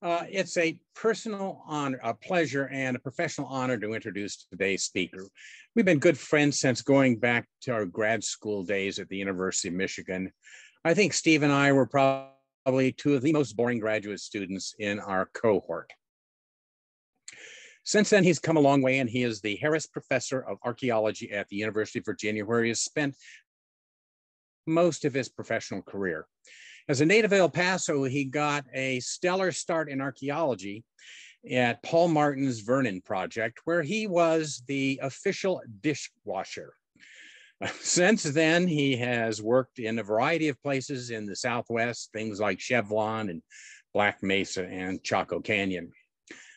Uh, it's a personal honor, a pleasure, and a professional honor to introduce today's speaker. We've been good friends since going back to our grad school days at the University of Michigan. I think Steve and I were probably two of the most boring graduate students in our cohort. Since then, he's come a long way and he is the Harris Professor of Archaeology at the University of Virginia, where he has spent most of his professional career. As a native of El Paso, he got a stellar start in archaeology at Paul Martin's Vernon Project, where he was the official dishwasher. Since then, he has worked in a variety of places in the Southwest, things like Chevelon and Black Mesa and Chaco Canyon.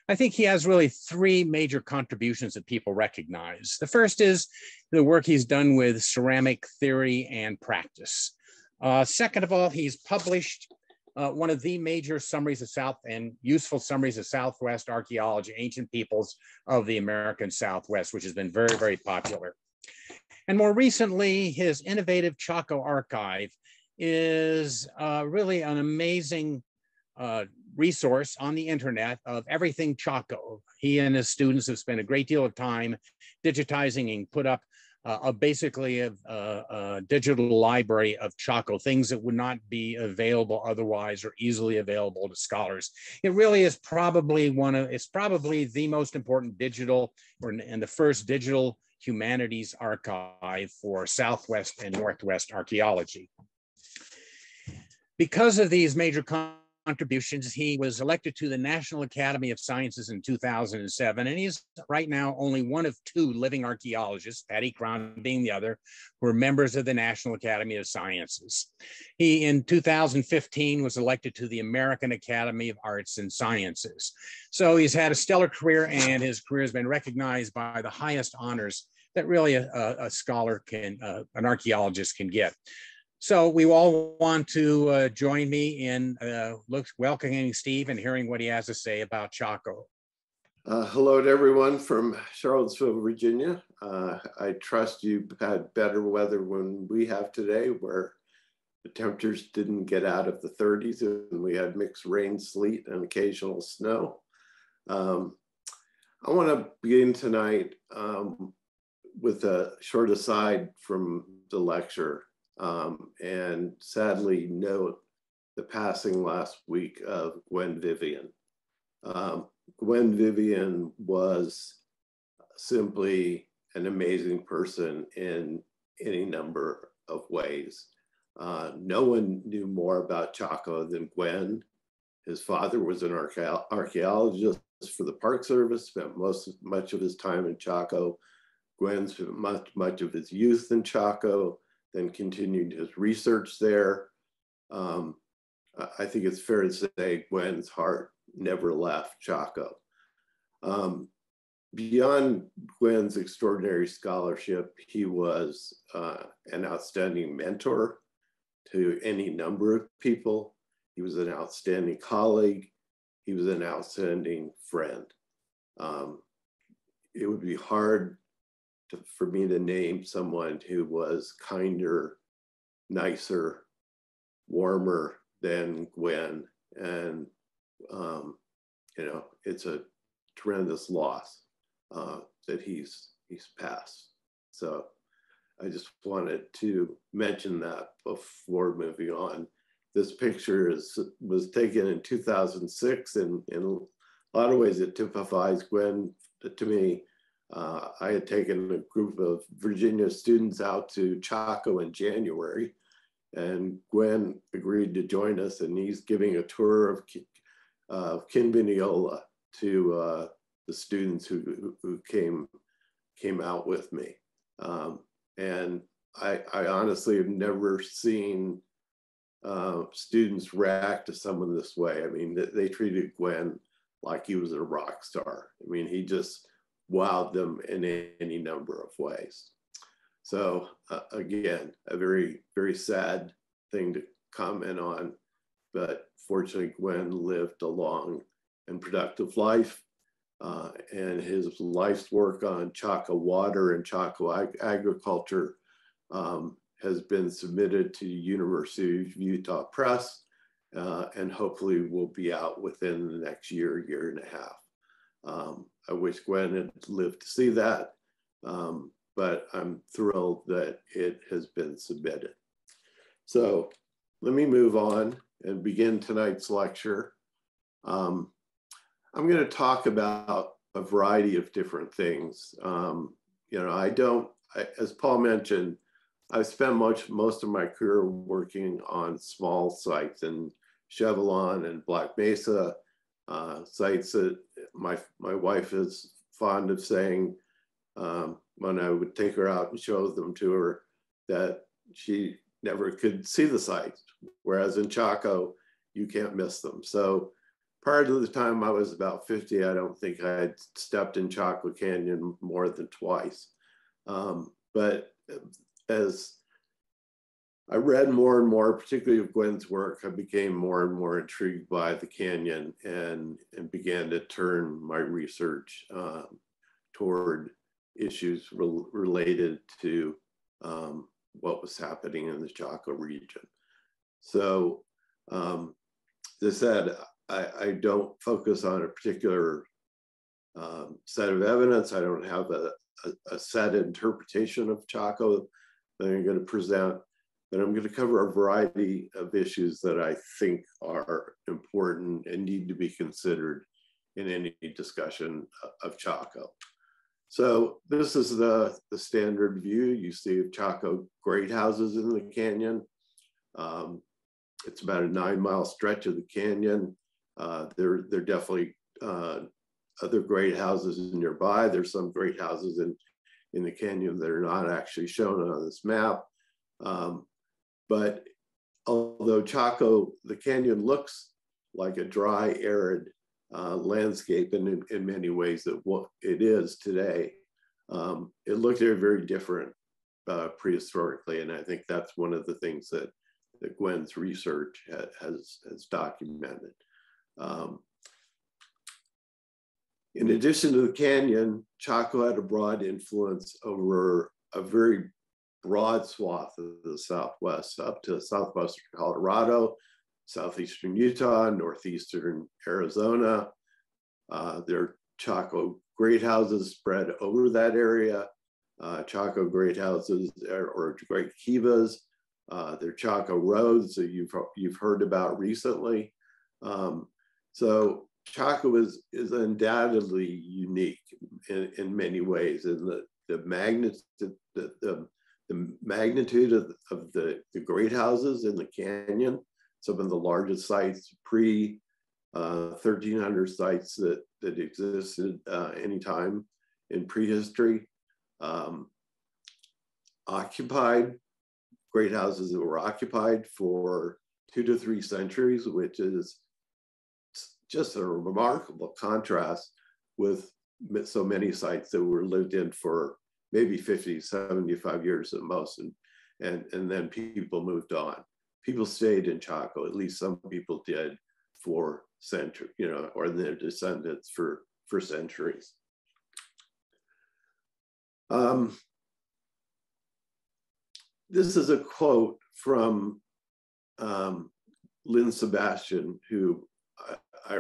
I think he has really three major contributions that people recognize. The first is the work he's done with ceramic theory and practice. Uh, second of all, he's published uh, one of the major summaries of South and useful summaries of Southwest archaeology, ancient peoples of the American Southwest, which has been very, very popular. And more recently, his innovative Chaco archive is uh, really an amazing uh, resource on the internet of everything Chaco. He and his students have spent a great deal of time digitizing and put up uh, basically a, a, a, digital library of Chaco, things that would not be available otherwise or easily available to scholars. It really is probably one of, it's probably the most important digital or and the first digital humanities archive for Southwest and Northwest archaeology. Because of these major contributions. He was elected to the National Academy of Sciences in 2007, and he's right now only one of two living archaeologists, Patty Crown being the other, who are members of the National Academy of Sciences. He, in 2015, was elected to the American Academy of Arts and Sciences. So he's had a stellar career, and his career has been recognized by the highest honors that really a, a scholar can, uh, an archaeologist can get. So we all want to uh, join me in uh, welcoming Steve and hearing what he has to say about Chaco. Uh, hello to everyone from Charlottesville, Virginia. Uh, I trust you had better weather than we have today, where the temperatures didn't get out of the 30s and we had mixed rain, sleet, and occasional snow. Um, I want to begin tonight um, with a short aside from the lecture um, and sadly note the passing last week of Gwinn Vivian. Um, Gwinn Vivian was simply an amazing person in any number of ways. Uh, no one knew more about Chaco than Gwinn. His father was an archaeologist for the Park Service, spent most much of his time in Chaco. Gwinn spent much, much of his youth in Chaco then continued his research there. Um, I think it's fair to say Gwinn's heart never left Chaco. Um, beyond Gwinn's extraordinary scholarship, he was uh, an outstanding mentor to any number of people. He was an outstanding colleague. He was an outstanding friend. Um, it would be hard to, for me to name someone who was kinder, nicer, warmer than Gwinn. And, um, you know, it's a tremendous loss uh, that he's, he's passed. So I just wanted to mention that before moving on. This picture is, was taken in 2006 and in a lot of ways it typifies Gwinn to me uh, I had taken a group of Virginia students out to Chaco in January, and Gwinn agreed to join us, and he's giving a tour of uh, Quindanilla to uh, the students who, who came came out with me. Um, and I, I, honestly have never seen uh, students react to someone this way. I mean, they, they treated Gwinn like he was a rock star. I mean, he just wowed them in any number of ways. So uh, again, a very, very sad thing to comment on, but fortunately Gwinn lived a long and productive life uh, and his life's work on Chaco water and Chaco ag agriculture um, has been submitted to University of Utah Press uh, and hopefully will be out within the next year, year and a half. Um, I wish Gwinn had lived to see that, um, but I'm thrilled that it has been submitted. So let me move on and begin tonight's lecture. Um, I'm going to talk about a variety of different things. Um, you know, I don't, I, as Paul mentioned, I've spent much most of my career working on small sites in Chevelon and Black Mesa, uh, sites that my my wife is fond of saying um, when I would take her out and show them to her that she never could see the sites, whereas in Chaco you can't miss them. So prior to the time I was about 50, I don't think I had stepped in Chaco Canyon more than twice. Um, but as I read more and more, particularly of Gwinn's work, I became more and more intrigued by the canyon and, and began to turn my research um, toward issues re related to um, what was happening in the Chaco region. So, um, as I said, I, I, don't focus on a particular um, set of evidence. I don't have a, a, a set interpretation of Chaco that I'm going to present, but I'm going to cover a variety of issues that I think are important and need to be considered in any discussion of Chaco. So this is the, the standard view. You see of Chaco great houses in the canyon. Um, it's about a nine mile stretch of the canyon. Uh, there, there are definitely uh, other great houses nearby. There's some great houses in, in the canyon that are not actually shown on this map. Um, but although Chaco, the canyon looks like a dry, arid uh, landscape, and in, in, many ways that what it is today, um, it looked very, very different uh, prehistorically, and I think that's one of the things that, that Gwinn's research ha has, has documented. Um, in addition to the canyon, Chaco had a broad influence over a very broad swath of the Southwest, up to southwestern Colorado, southeastern Utah, northeastern Arizona. Uh, there are Chaco great houses spread over that area. Uh, Chaco great houses or, or great kivas. Uh, they're Chaco roads that you've, you've heard about recently. Um, so Chaco is, is undoubtedly unique in, in many ways. And the, the, magnitude, the, the, the magnitude of, of the, the great houses in the canyon, some of the largest sites pre uh, 1300 sites that, that existed uh, anytime in prehistory. Um, occupied, great houses that were occupied for two to three centuries, which is just a remarkable contrast with so many sites that were lived in for maybe 50, 75 years at most. And, and, and then people moved on. People stayed in Chaco, at least some people did for century, you know, or their descendants for, for centuries. Um, this is a quote from um, Lynn Sebastian, who I, I,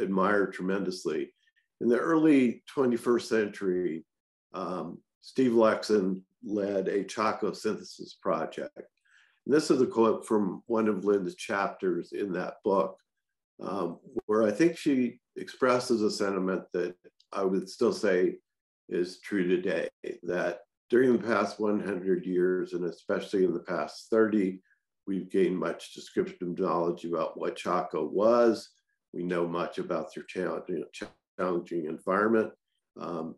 admire tremendously. In the early 21st century, um, Steve Lekson led a Chaco synthesis project. And this is a quote from one of Lynn's chapters in that book, um, where I think she expresses a sentiment that I would still say is true today, that during the past 100 years, and especially in the past 30, we've gained much descriptive knowledge about what Chaco was. We know much about their challenging, challenging environment. Um,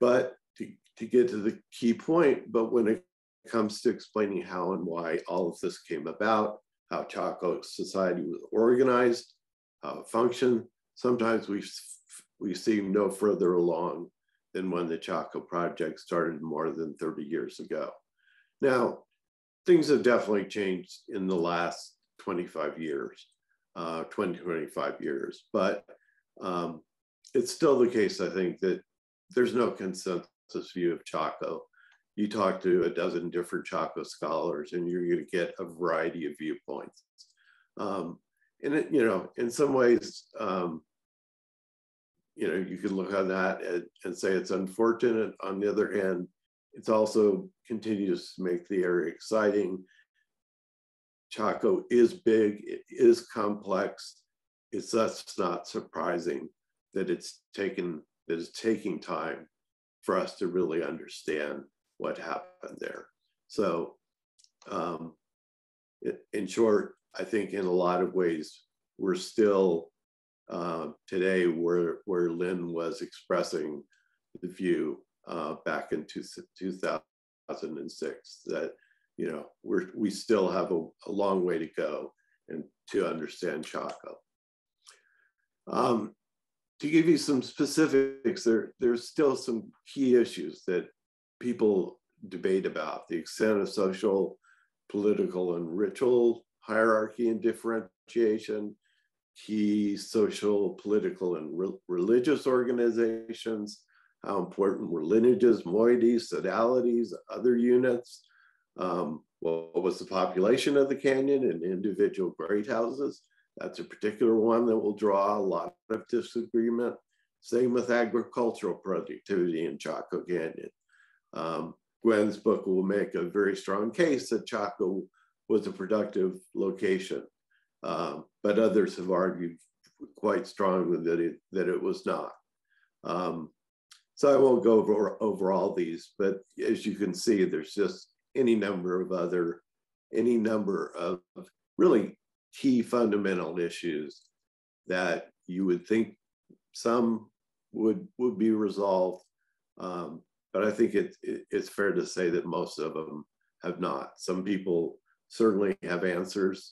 but to, get to the key point, but when it comes to explaining how and why all of this came about, how Chaco society was organized, how it functioned, sometimes we, we seem no further along than when the Chaco project started more than 30 years ago. Now, things have definitely changed in the last 25 years, uh, 20, 25 years, but um, it's still the case, I think, that there's no consensus view of Chaco. You talk to a dozen different Chaco scholars and you're gonna get a variety of viewpoints. Um, and it, you know, in some ways, um, you know, you could look on that and, and say it's unfortunate. On the other hand, it's also continues to make the area exciting. Chaco is big, it is complex. It's thus not surprising that it's taken that it's taking time for us to really understand what happened there. So, um, in short, I think in a lot of ways we're still uh, today where where Lynn was expressing the view uh, back in two, 2006 that you know we're we still have a, a long way to go and to understand Chaco. Um, to give you some specifics, there there's still some key issues that people debate about the extent of social, political, and ritual hierarchy and differentiation, key social, political, and re religious organizations, how important were lineages, moieties, sodalities, other units, um, what was the population of the canyon and individual great houses. That's a particular one that will draw a lot of disagreement. Same with agricultural productivity in Chaco Canyon. Um, Gwinn's book will make a very strong case that Chaco was a productive location, um, but others have argued quite strongly that it, that it was not. Um, so I won't go over, over all these, but as you can see, there's just any number of other, any number of really key fundamental issues that you would think some would would be resolved. Um, but I think it, it, it's fair to say that most of them have not. Some people certainly have answers.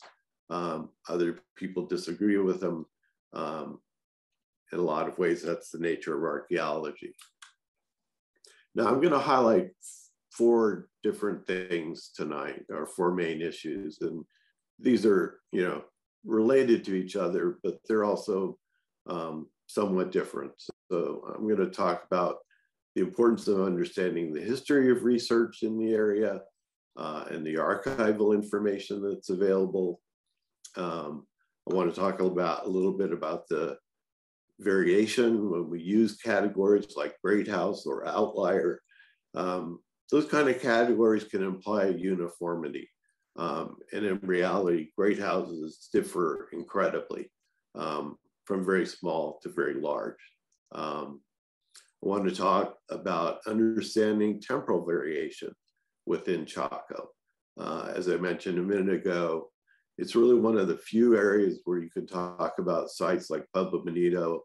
Um, other people disagree with them. Um, in a lot of ways, that's the nature of archaeology. Now I'm going to highlight four different things tonight, or four main issues. And these are, you know, related to each other, but they're also um, somewhat different. So I'm going to talk about the importance of understanding the history of research in the area uh, and the archival information that's available. Um, I want to talk about a little bit about the variation when we use categories like great house or outlier. Um, those kind of categories can imply uniformity. Um, and in reality, great houses differ incredibly um, from very small to very large. Um, I want to talk about understanding temporal variation within Chaco. Uh, as I mentioned a minute ago, it's really one of the few areas where you can talk about sites like Pueblo Bonito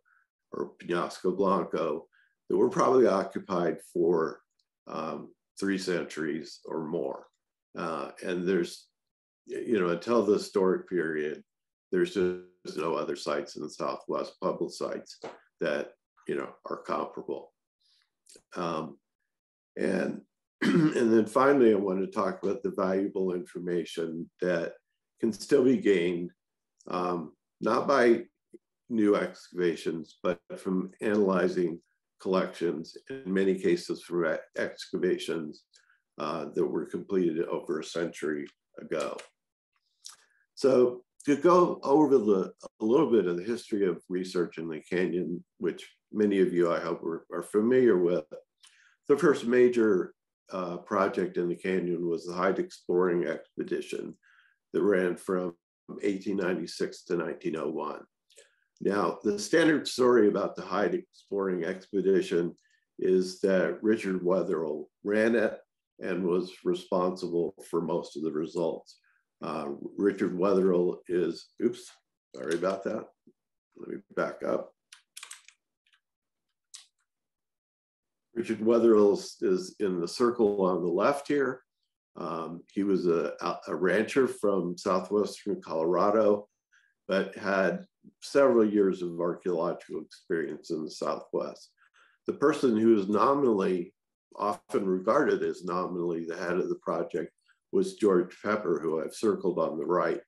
or Penasco Blanco that were probably occupied for um, three centuries or more. Uh, and there's, you know, until the historic period, there's just no other sites in the Southwest, public sites that, you know, are comparable. Um, and, and then finally, I want to talk about the valuable information that can still be gained, um, not by new excavations, but from analyzing collections, in many cases from excavations uh, that were completed over a century ago. So to go over the, a little bit of the history of research in the canyon, which many of you I hope are, are familiar with, the first major uh, project in the canyon was the Hyde Exploring Expedition that ran from 1896 to 1901. Now, the standard story about the Hyde exploring expedition is that Richard Wetherill ran it and was responsible for most of the results. Uh, Richard Wetherill is, oops, sorry about that. Let me back up. Richard Wetherill is, in the circle on the left here. Um, he was a, a rancher from southwestern Colorado, but had several years of archaeological experience in the Southwest. The person who is nominally, often regarded as nominally the head of the project was George Pepper, who I've circled on the right.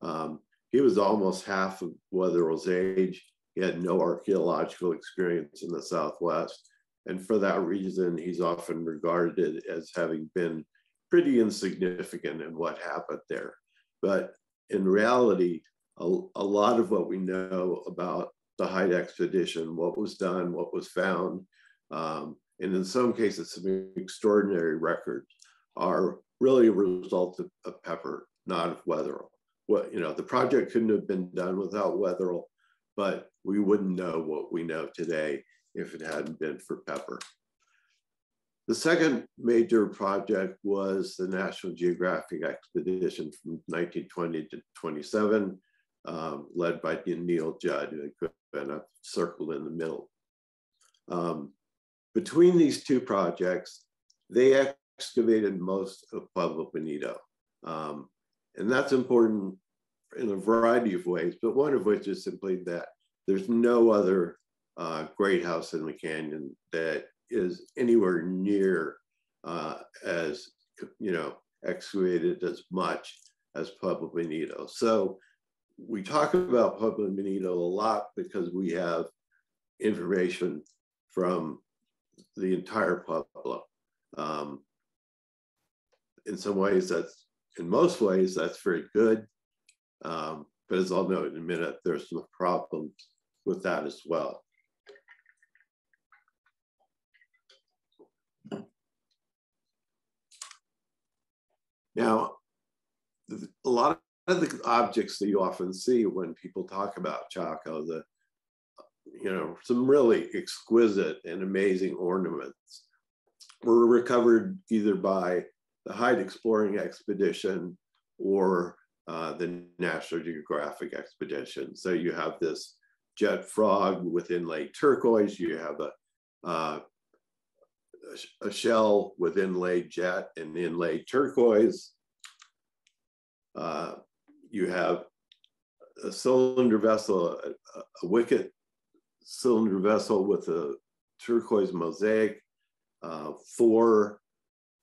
Um, he was almost half of Wetherill's age. He had no archaeological experience in the Southwest. And for that reason, he's often regarded as having been pretty insignificant in what happened there. But in reality, a, a lot of what we know about the Hyde expedition, what was done, what was found, um, and in some cases, some extraordinary records are really a result of, of Pepper, not of Wetherill. What you know, the project couldn't have been done without Wetherill, but we wouldn't know what we know today if it hadn't been for Pepper. The second major project was the National Geographic Expedition from 1920 to 27, um, led by Neil Judd, who had been a circle in the middle. Um, between these two projects, they excavated most of Pueblo Bonito. Um, and that's important in a variety of ways, but one of which is simply that there's no other uh, great house in the canyon that is anywhere near uh, as, you know, excavated as much as Pueblo Bonito. So we talk about Pueblo Bonito a lot because we have information from the entire Pueblo. Um, in some ways, that's in most ways that's very good. Um, but as I'll note in a minute, there's some problems with that as well. Now, a lot of the objects that you often see when people talk about Chaco, the you know, some really exquisite and amazing ornaments were recovered either by the Hyde Exploring Expedition or uh, the National Geographic Expedition. So you have this jet frog with inlaid turquoise, you have a, uh, a shell with inlaid jet and inlaid turquoise. Uh, you have a cylinder vessel, a, a wicket cylinder vessel with a turquoise mosaic, uh, four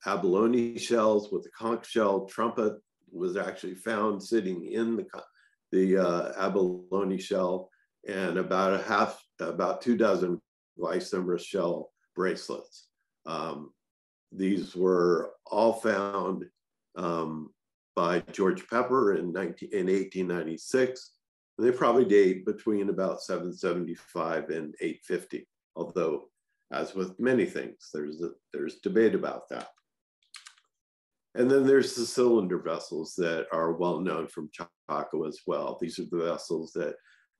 abalone shells with a conch shell trumpet was actually found sitting in the, the uh, abalone shell and about a half, about two dozen Glycymeris shell bracelets. Um, these were all found um, by George Pepper in, 19, in 1896. They probably date between about 775 and 850, although as with many things, there's, a, there's debate about that. And then there's the cylinder vessels that are well known from Chaco as well. These are the vessels that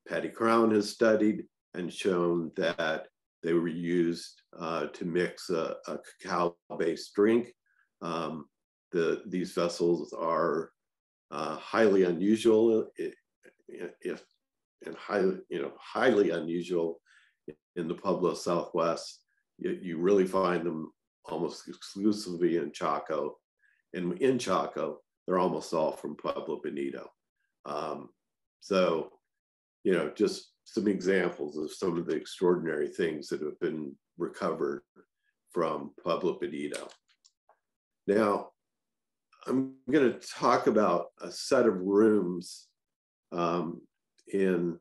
Patty Crown has studied and shown that they were used uh, to mix a, a cacao-based drink. Um, the, these vessels are uh, highly unusual if and highly, you know, highly unusual in the Pueblo Southwest. You, you really find them almost exclusively in Chaco. And in Chaco, they're almost all from Pueblo Bonito. Um, so, you know, just some examples of some of the extraordinary things that have been recovered from Pueblo Bonito. Now, I'm going to talk about a set of rooms um, in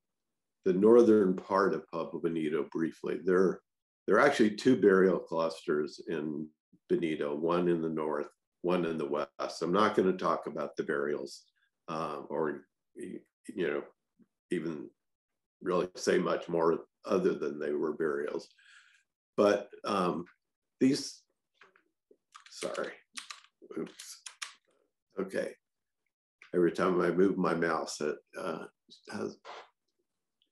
the northern part of Pueblo Bonito briefly. There, there are actually two burial clusters in Bonito, one in the north, one in the west. I'm not going to talk about the burials um, or, you know, even really say much more other than they were burials. But um, these, sorry, oops, okay every time I move my mouse, it uh, has,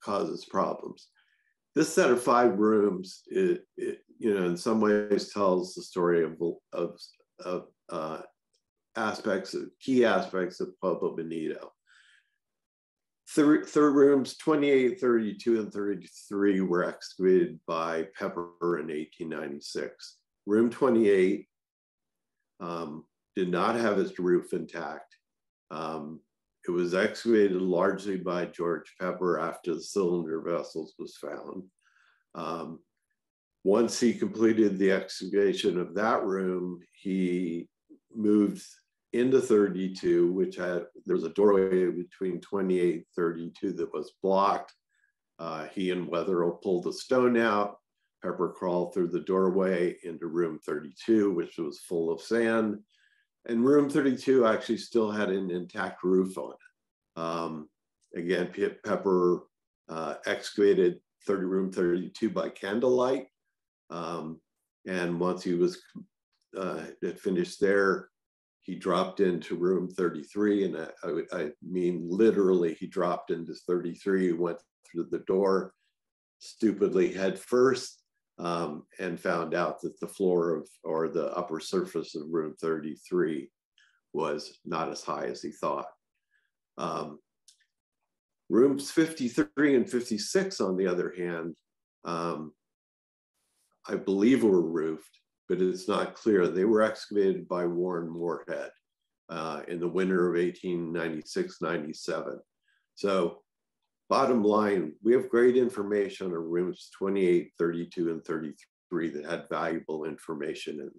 causes problems. This set of five rooms, it, it, you know, in some ways tells the story of, of, of uh, aspects, of, key aspects of Pueblo. Third, third rooms 28, 32, and 33 were excavated by Pepper in 1896. Room 28 um, did not have its roof intact. Um, it was excavated largely by George Pepper after the cylinder vessels was found. Um, once he completed the excavation of that room, he moved into 32, which had, there was a doorway between 28 and 32 that was blocked. Uh, he and Wetherill pulled the stone out. Pepper crawled through the doorway into room 32, which was full of sand and room 32 actually still had an intact roof on it. Um, again, Pepper uh, excavated 30 room 32 by candlelight. Um, and once he was uh, finished there, he dropped into room 33. And I, I, I mean, literally, he dropped into 33, went through the door stupidly head first um, and found out that the floor of or the upper surface of room 33 was not as high as he thought. Um, rooms 53 and 56, on the other hand, um, I believe were roofed, but it's not clear. They were excavated by Warren Moorehead uh, in the winter of 1896 97. So bottom line, we have great information on rooms 28, 32, and 33 that had valuable information. And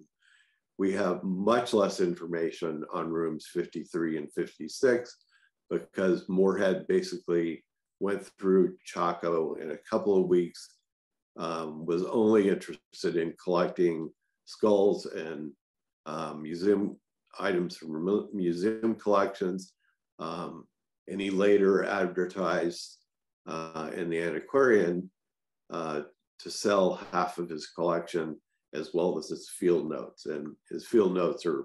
we have much less information on rooms 53 and 56 because Moorehead basically went through Chaco in a couple of weeks, um, was only interested in collecting skulls and um, museum items from museum collections. Um, and he later advertised uh, in the antiquarian uh, to sell half of his collection as well as his field notes. And his field notes are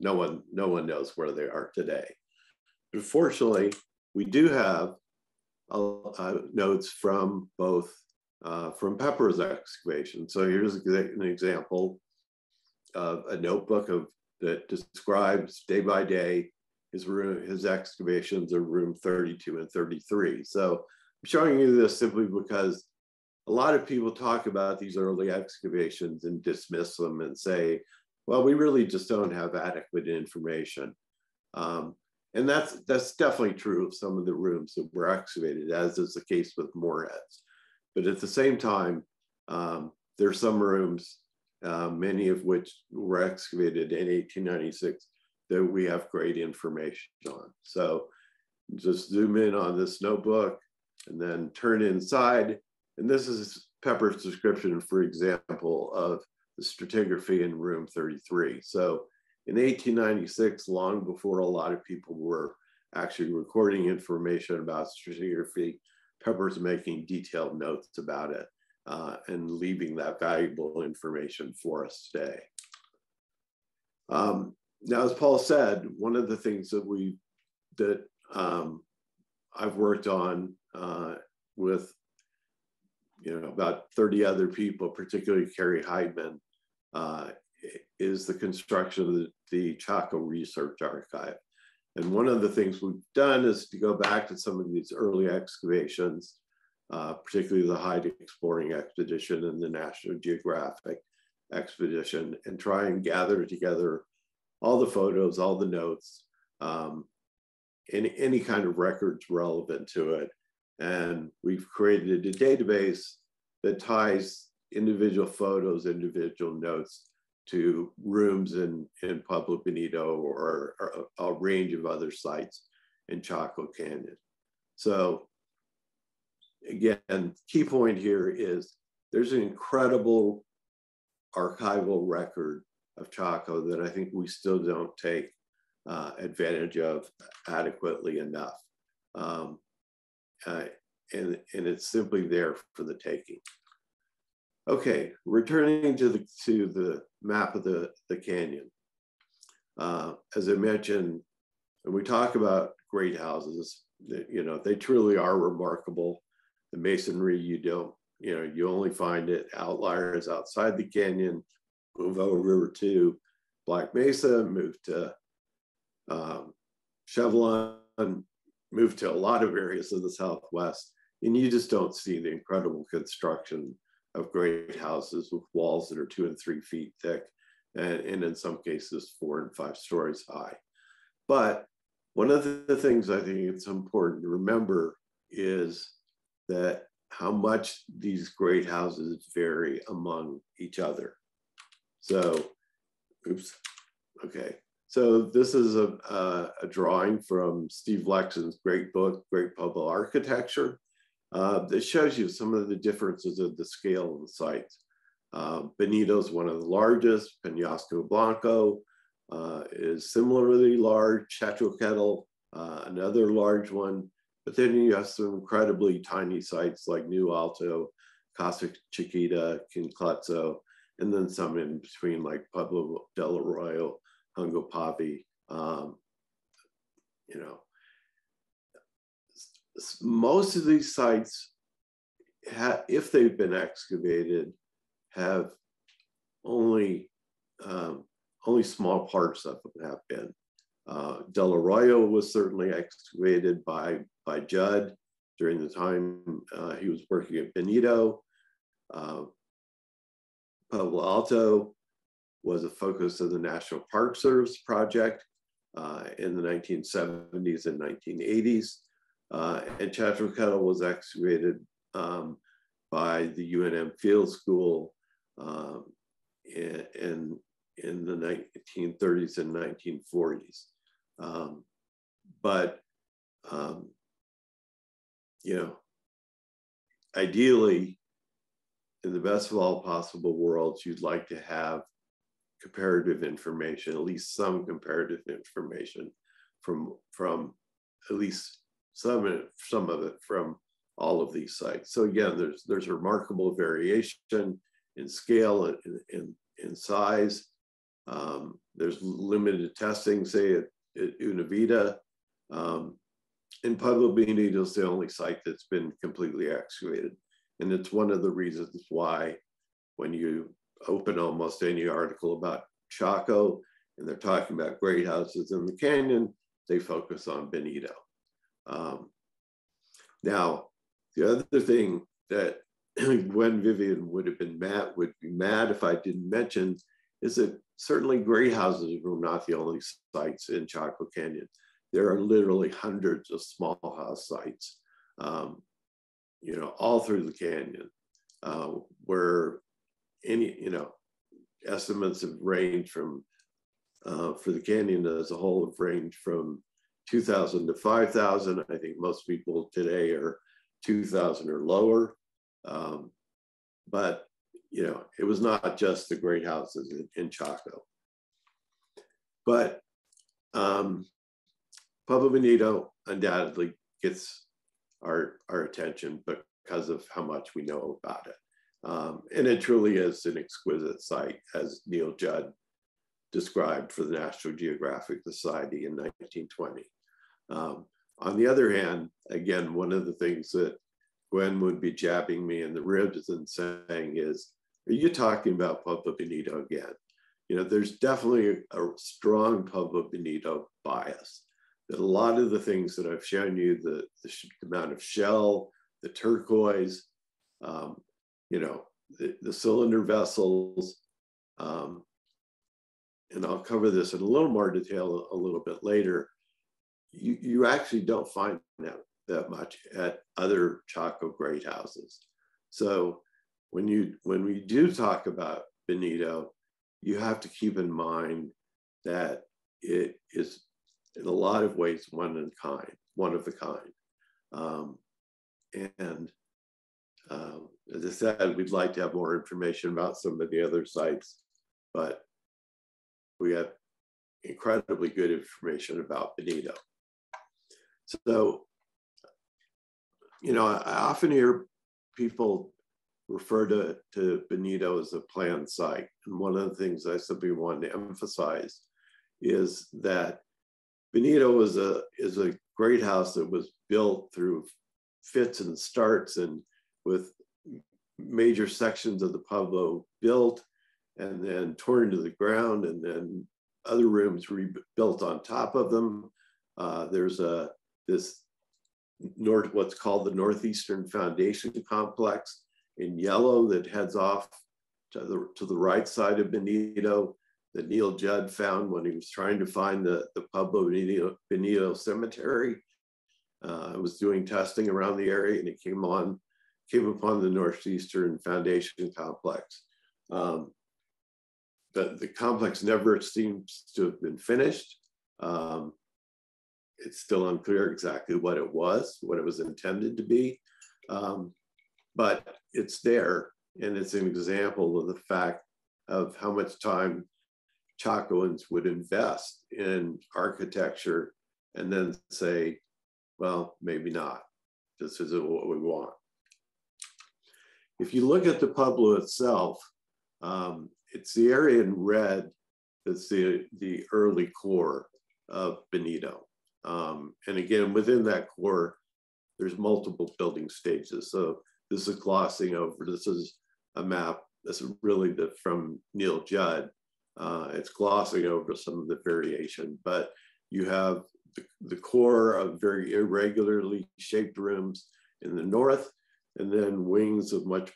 no one no one knows where they are today. But fortunately, we do have uh, notes from both uh, from Pepper's excavation. So here's an example of a notebook of that describes day by day his room, his excavations of room 32 and 33. So I'm showing you this simply because a lot of people talk about these early excavations and dismiss them and say, well, we really just don't have adequate information. Um, and that's, that's definitely true of some of the rooms that were excavated, as is the case with Mooreheads. But at the same time, um, there's some rooms, uh, many of which were excavated in 1896 that we have great information on. So just zoom in on this notebook and then turn inside. And this is Pepper's description, for example, of the stratigraphy in room 33. So in 1896, long before a lot of people were actually recording information about stratigraphy, Pepper's making detailed notes about it uh, and leaving that valuable information for us today. Um, now, as Paul said, one of the things that we that um, I've worked on uh, with you know about 30 other people, particularly Carrie Heitman, uh, is the construction of the, the Chaco Research Archive. And one of the things we've done is to go back to some of these early excavations, uh, particularly the Hyde Exploring Expedition and the National Geographic Expedition, and try and gather together all the photos, all the notes, um, any, any kind of records relevant to it. And we've created a database that ties individual photos, individual notes to rooms in, in Pueblo Bonito or, or a, range of other sites in Chaco Canyon. So again, key point here is there's an incredible archival record of Chaco that I think we still don't take uh, advantage of adequately enough. Um, uh, and, and it's simply there for the taking. Okay, returning to the, to the map of the, the canyon. Uh, as I mentioned, when we talk about great houses, you know, they truly are remarkable. The masonry, you don't, you know, you only find it outliers outside the canyon, move over River to Black Mesa, move to um, Chevelon, move to a lot of areas of the Southwest, and you just don't see the incredible construction of great houses with walls that are two and three feet thick, and, and in some cases, four and five stories high. But one of the things I think it's important to remember is that how much these great houses vary among each other. So, oops, okay. So this is a, a, a drawing from Steve Lekson's great book, Great Pueblo Architecture. Uh, shows you some of the differences of the scale of the sites. Uh, Bonito is one of the largest, Penasco Blanco uh, is similarly large, Chetro Ketl, uh, another large one, But then you have some incredibly tiny sites like New Alto, Casa Chiquita, Kin Kletso, and then some in between like Pueblo del Arroyo, Hungo Pavi, um, you know. Most of these sites, if they've been excavated, have only um, only small parts of them have been. Uh, Del Arroyo was certainly excavated by, by Judd during the time uh, he was working at Bonito. Uh, Pueblo Alto was a focus of the National Park Service project uh, in the 1970s and 1980s. Uh, and Ketl was excavated um, by the UNM Field School um, in, in, in the 1930s and 1940s. Um, but, um, you know, ideally, in the best of all possible worlds, you'd like to have comparative information, at least some comparative information from, from at least some, some of it from all of these sites. So again, there's, there's remarkable variation in scale and in, in, in size. Um, there's limited testing, say at Una Vida. Um, and Pueblo Bonito is the only site that's been completely excavated. And it's one of the reasons why when you open almost any article about Chaco and they're talking about great houses in the canyon, they focus on Bonito. Um, now, the other thing that Gwinn Vivian would have been mad, would be mad if I didn't mention is that certainly great houses were not the only sites in Chaco Canyon. There are literally hundreds of small house sites, um, you know, all through the canyon, uh, where any, you know, estimates have ranged from, uh, for the canyon as a whole, have ranged from 2,000 to 5,000. I think most people today are 2,000 or lower. Um, but you know, it was not just the great houses in, in Chaco. But um, Pueblo Bonito undoubtedly gets our, our attention because of how much we know about it. Um, and it truly is an exquisite site, as Neil Judd described for the National Geographic Society in 1920. Um, on the other hand, again, one of the things that Gwinn would be jabbing me in the ribs and saying is, are you talking about Pueblo Bonito again? You know, there's definitely a strong Pueblo Bonito bias. That a lot of the things that I've shown you, the, the amount of shell, the turquoise, um, you know, the, the cylinder vessels, um, and I'll cover this in a little more detail a, a little bit later, you, you actually don't find that, that much at other Chaco great houses. So when you when we do talk about Bonito, you have to keep in mind that it is in a lot of ways one in kind, one of the kind. Um, and um, as I said, we'd like to have more information about some of the other sites, but we have incredibly good information about Bonito. So, you know, I often hear people refer to, to Bonito as a planned site. And one of the things I simply wanted to emphasize is that Bonito is a, is a great house that was built through fits and starts and with major sections of the Pueblo built and then torn to the ground and then other rooms rebuilt on top of them. Uh, there's a this north what's called the Northeastern Foundation Complex, in yellow that heads off to the, to the right side of Bonito that Neil Judd found when he was trying to find the, the Pueblo Bonito Cemetery. Uh, I was doing testing around the area and he came on, came upon the Northeastern Foundation Complex. Um, the, the complex never seems to have been finished. Um, it's still unclear exactly what it was, what it was intended to be. Um, but it's there and it's an example of the fact of how much time Chacoans would invest in architecture and then say, Well, maybe not. This isn't what we want. If you look at the Pueblo itself, um, it's the area in red that's the, the early core of Bonito. Um, and again, within that core, there's multiple building stages. So this is a glossing over, this is a map, this is really the, from Neil Judd. Uh, it's glossing over some of the variation, but you have the, the core of very irregularly shaped rooms in the north, and then wings of much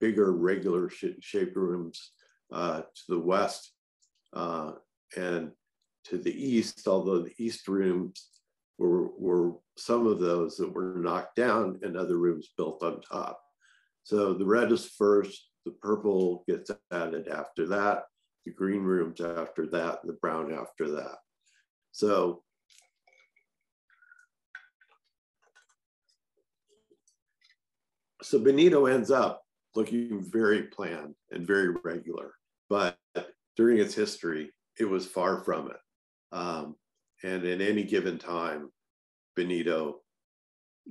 bigger regular sh shaped rooms uh, to the west uh, and to the east, although the east rooms were, were some of those that were knocked down and other rooms built on top. So the red is first, the purple gets added after that, the green rooms after that, the brown after that. So so Bonito ends up looking very planned and very regular, but during its history, it was far from it. Um, and at any given time, Bonito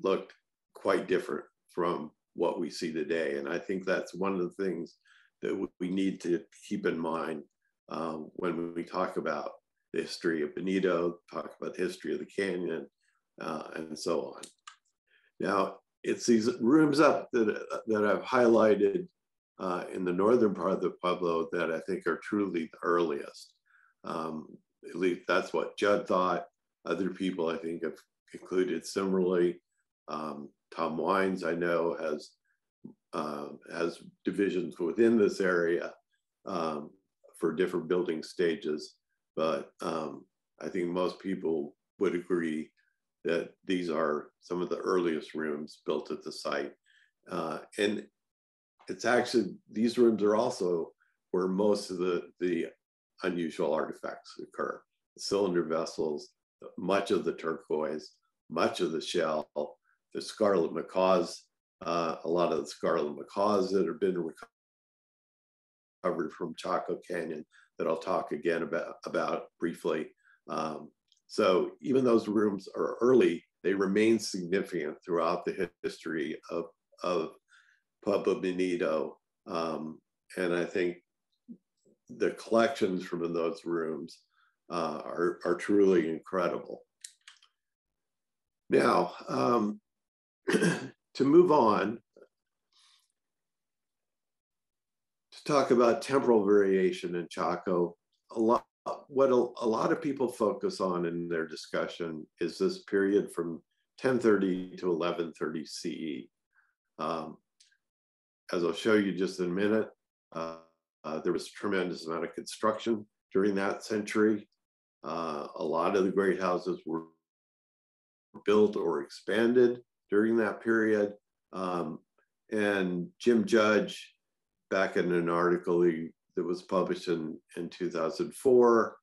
looked quite different from what we see today. And I think that's one of the things that we need to keep in mind um, when we talk about the history of Bonito, talk about the history of the canyon, uh, and so on. Now, it's these rooms up that, that I've highlighted uh, in the northern part of the Pueblo that I think are truly the earliest. Um, at least that's what Judd thought. Other people, I think, have concluded similarly. Um, Tom Windes, I know, has uh, has divisions within this area um, for different building stages, but um, I think most people would agree that these are some of the earliest rooms built at the site. Uh, and it's actually, these rooms are also where most of the, the unusual artifacts occur. The cylinder vessels, much of the turquoise, much of the shell, the scarlet macaws, uh, a lot of the scarlet macaws that have been recovered from Chaco Canyon that I'll talk again about, about briefly. Um, so even those rooms are early, they remain significant throughout the history of, of Pueblo Bonito. Um, and I think the collections from those rooms uh, are, are truly incredible. Now, um, to move on, to talk about temporal variation in Chaco, a lot, what a, a, lot of people focus on in their discussion is this period from 1030 to 1130 CE. Um, as I'll show you just in a minute, uh, uh, there was a tremendous amount of construction during that century. Uh, a lot of the great houses were built or expanded during that period. Um, and Jim Judge, back in an article he, that was published in, in 2004,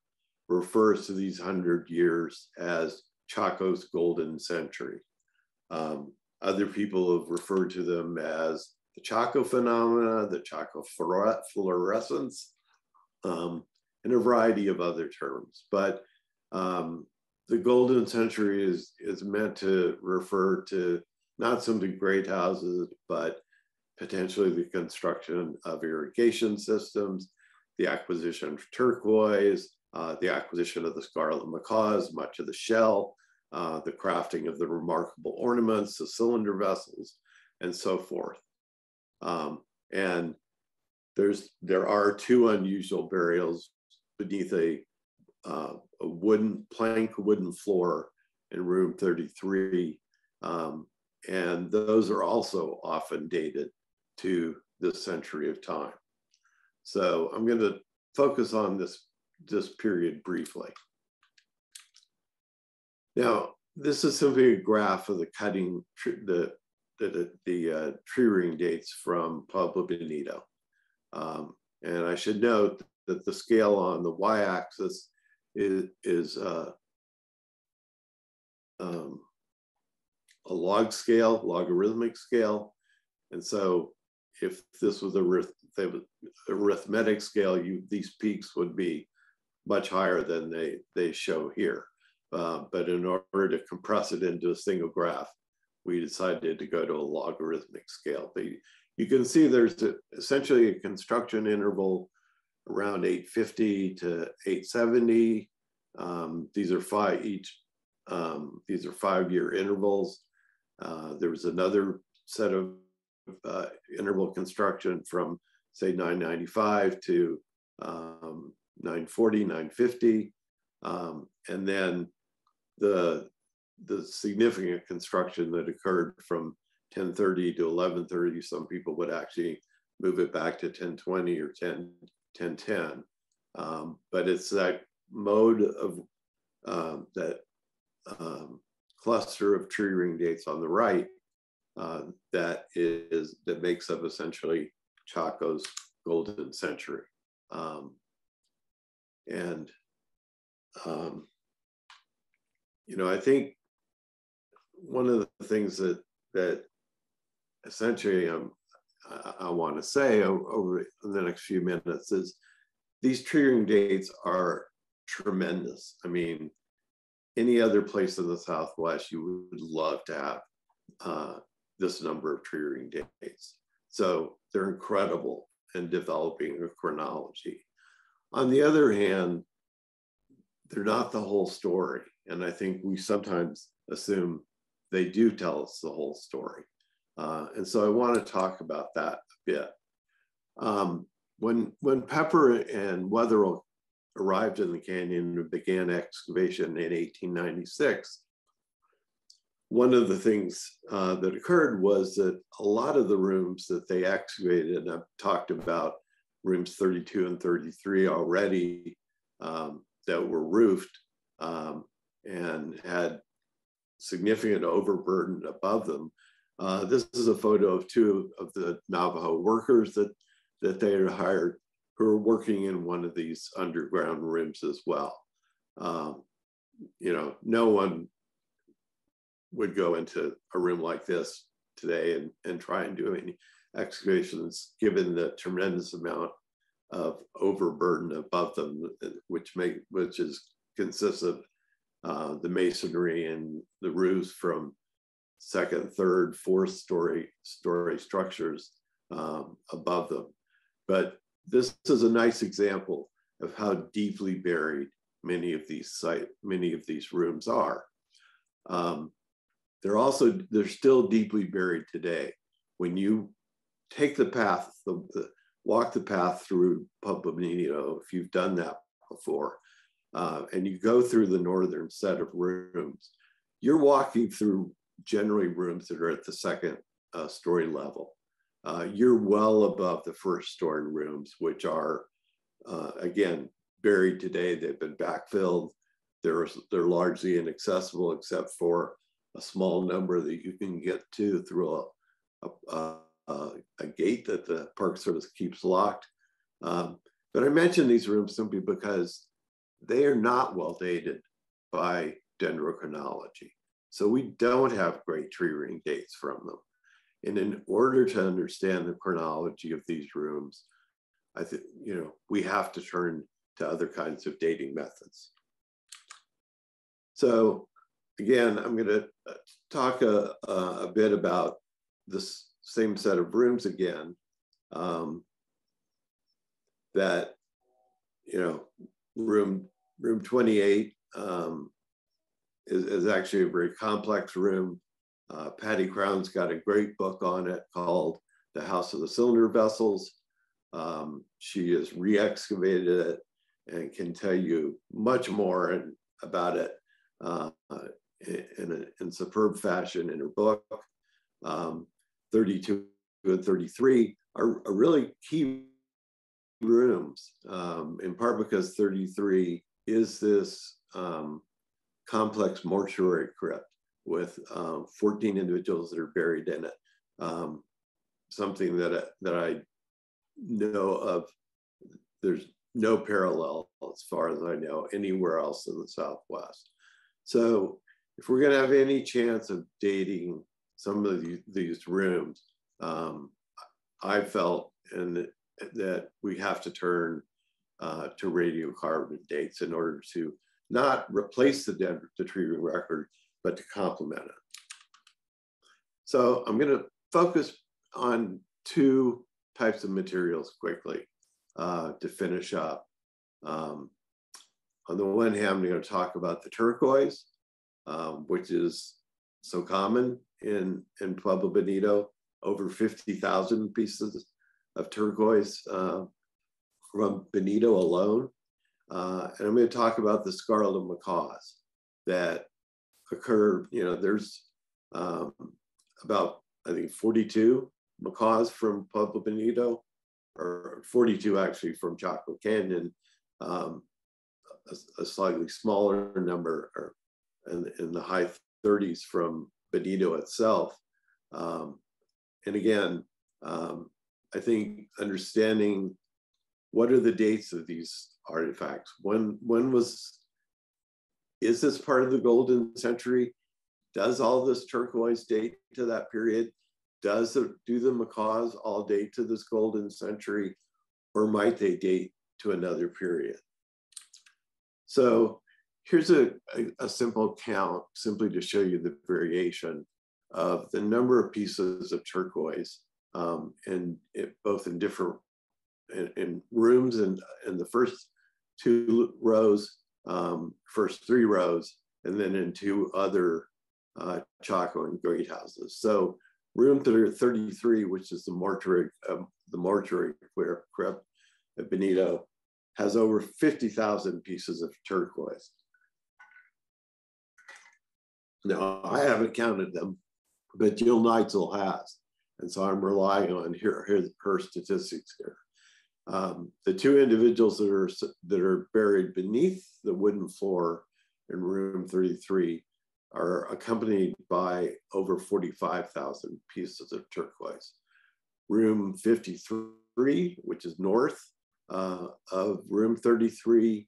refers to these 100 years as Chaco's golden century. Um, other people have referred to them as the Chaco phenomena, the Chaco florescence, um, and a variety of other terms. But um, the golden century is, is meant to refer to not the great houses, but potentially the construction of irrigation systems, the acquisition of turquoise, uh, the acquisition of the scarlet macaws, much of the shell, uh, the crafting of the remarkable ornaments, the cylinder vessels, and so forth. Um, and there's there are two unusual burials beneath a, uh, a wooden plank wooden floor in room 33. Um, and those are also often dated to this century of time. So I'm going to focus on this, this period briefly. Now, this is simply a graph of the cutting, the the, the uh, tree ring dates from Pueblo Bonito. Um, and I should note that the scale on the y-axis is, is uh, um, a log scale, logarithmic scale. And so if this was a arithmetic scale, you, these peaks would be much higher than they, they show here. uh, but in order to compress it into a single graph, we decided to go to a logarithmic scale. You can see there's a, essentially a construction interval around 850 to 870. Um, these are five each. Um, these are five-year intervals. Uh, there was another set of uh, interval construction from say 995 to um, 940, 950. Um, and then the, the significant construction that occurred from 1030 to 1130, some people would actually move it back to 1020 or 10, 1010. Um, but it's that mode of um, that um, cluster of tree ring dates on the right uh, that is that makes up essentially Chaco's golden century. Um, and um, you know, I think one of the things that that essentially um, I, want to say over the next few minutes is these tree ring dates are tremendous. I mean, any other place in the Southwest, you would love to have uh, this number of tree ring dates. So they're incredible in developing a chronology. On the other hand, they're not the whole story. And I think we sometimes assume they do tell us the whole story. Uh, and so I want to talk about that a bit. Um, when, when Pepper and Wetherill arrived in the canyon and began excavation in 1896, one of the things uh, that occurred was that a lot of the rooms that they excavated, and I've talked about rooms 32 and 33 already um, that were roofed um, and had significant overburden above them. Uh, this is a photo of two of the Navajo workers that, that they had hired who are working in one of these underground rooms as well. Um, you know, no one would go into a room like this today and, and try and do any excavations given the tremendous amount of overburden above them, which make which is consists of uh, the masonry and the roofs from second, third, fourth story story structures um, above them. But this is a nice example of how deeply buried many of these site many of these rooms are. Um, they're also they're still deeply buried today. When you take the path, the, the walk the path through Pueblo Bonito, if you've done that before, uh, and you go through the northern set of rooms, you're walking through generally rooms that are at the second uh, story level. Uh, you're well above the first story rooms, which are, uh, again, buried today. They've been backfilled. They're, they're largely inaccessible except for a small number that you can get to through a, a, a, a gate that the Park Service keeps locked. Um, but I mention these rooms simply because they are not well dated by dendrochronology. So we don't have great tree ring dates from them. And in order to understand the chronology of these rooms, I think, you know, we have to turn to other kinds of dating methods. So again, I'm going to uh, talk a, a, bit about this same set of rooms again. Um, that, you know, room room 28 um, is, is actually a very complex room. Uh, Patty Crown's got a great book on it called The House of the Cylinder Vessels. Um, she has re-excavated it and can tell you much more and, about it uh, in, a, in superb fashion in her book. Um, 32 and 33 are, are really key rooms, um, in part because 33 is this um, complex mortuary crypt with um, 14 individuals that are buried in it. Um, something that, that I know of, there's no parallel as far as I know anywhere else in the Southwest. So if we're going to have any chance of dating some of the, these rooms, um, I felt and that we have to turn uh, to radiocarbon dates in order to not replace the, the tree ring record, but to complement it. So I'm going to focus on two types of materials quickly uh, to finish up. Um, on the one hand, I'm going to talk about the turquoise, um, which is so common in, in Pueblo Bonito, over 50,000 pieces of turquoise uh, from Bonito alone. Uh, and I'm going to talk about the scarlet macaws that occur, you know, there's um, about, I think, 42 macaws from Pueblo Bonito, or 42 actually from Chaco Canyon, um, a, a, slightly smaller number or in, in, the high 30s from Bonito itself. Um, and again, um, I think understanding what are the dates of these artifacts? When, when was, is this part of the golden century? Does all this turquoise date to that period? Does it, do the macaws all date to this golden century or might they date to another period? So here's a, a, a simple count simply to show you the variation of the number of pieces of turquoise um, and it, both in different in, in, rooms and in the first two rows, um, first three rows, and then in two other uh, Chaco and great houses. So room 33, which is the mortuary, um, the mortuary crypt at Bonito, has over 50,000 pieces of turquoise. Now, I haven't counted them, but Jill Neitzel has. And so I'm relying on her, her, her statistics here. Um, the two individuals that are, that are buried beneath the wooden floor in room 33 are accompanied by over 45,000 pieces of turquoise. Room 53, which is north uh, of room 33,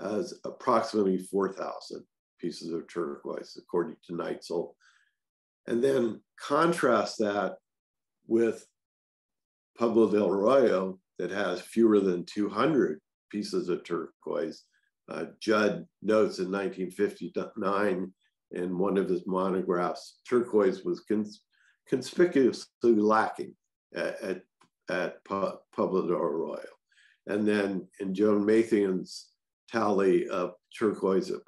has approximately 4,000 pieces of turquoise, according to Neitzel. And then contrast that with Pueblo del Arroyo that has fewer than 200 pieces of turquoise. Uh, Judd notes in 1959 in one of his monographs, turquoise was cons conspicuously lacking at, at, at Pueblo del Arroyo. And then in Joan Mathien's tally of turquoise at,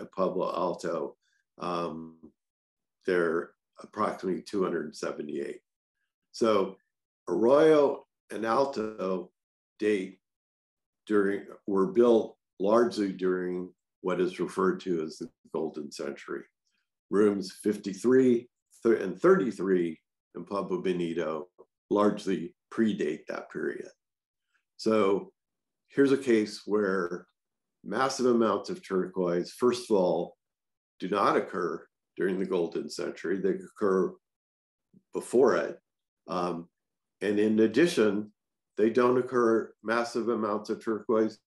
at Pueblo Alto, um, they're approximately 278. So Arroyo and Alto date during were built largely during what is referred to as the Golden Century. Rooms 53 and 33 in Pueblo Bonito largely predate that period. So here's a case where massive amounts of turquoise, first of all, do not occur during the Golden Century. They occur before it. Um, and in addition, they don't occur, massive amounts of turquoise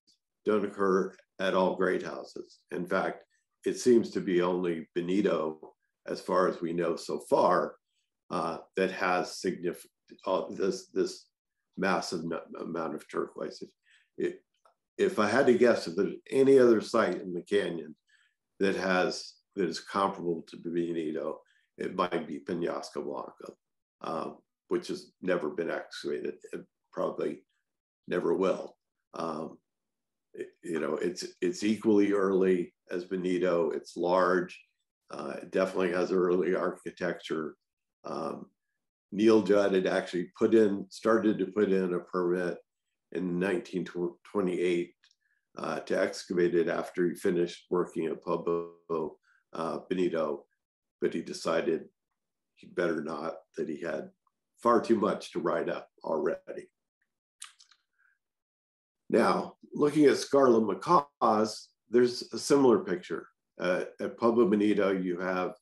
don't occur at all great houses. In fact, it seems to be only Bonito, as far as we know so far, uh, that has significant, uh, this, this massive amount of turquoise. It, if I had to guess, if there's any other site in the canyon that has, that is comparable to Bonito, it might be Penasco Blanco. Um, which has never been excavated and probably never will. Um, it, you know, it's it's equally early as Bonito. It's large. Uh, it definitely has early architecture. Um, Neil Judd had actually put in, started to put in a permit in 1928 uh, to excavate it after he finished working at Pueblo uh, Bonito, but he decided he'd better not, that he had far too much to write up already. Now, looking at scarlet macaws, there's a similar picture. Uh, at Pueblo Bonito, you have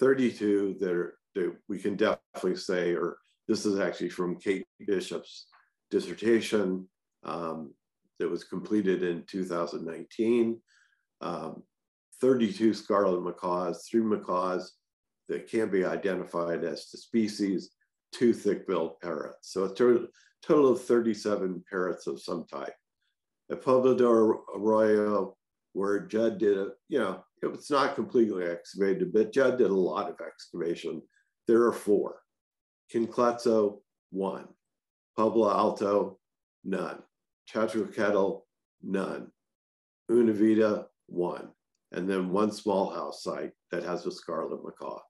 32 that, are, that we can definitely say, or this is actually from Kate Bishop's dissertation um, that was completed in 2019. Um, 32 scarlet macaws, three macaws that can be identified as the species, two thick-billed parrots. So a total, of 37 parrots of some type. At Pueblo del Arroyo, where Judd did a, you know, it was not completely excavated, but Judd did a lot of excavation. There are four. Kin Kletso, one. Pueblo Alto, none. Chetro Ketl, none. Una Vida, one. And then one small house site that has a scarlet macaw.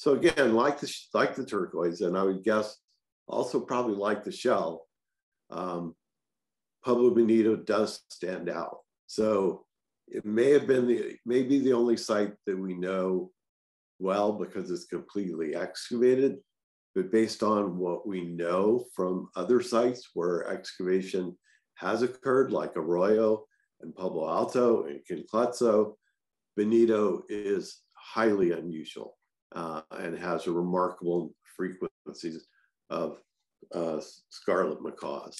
So again, like the, like the turquoise, and I would guess also probably like the shell, um, Pueblo Bonito does stand out. So it may have been the, maybe the only site that we know well because it's completely excavated, but based on what we know from other sites where excavation has occurred, like Arroyo and Pueblo Alto and Kin Kletso, Bonito is highly unusual uh, and has a remarkable frequencies of uh, scarlet macaws.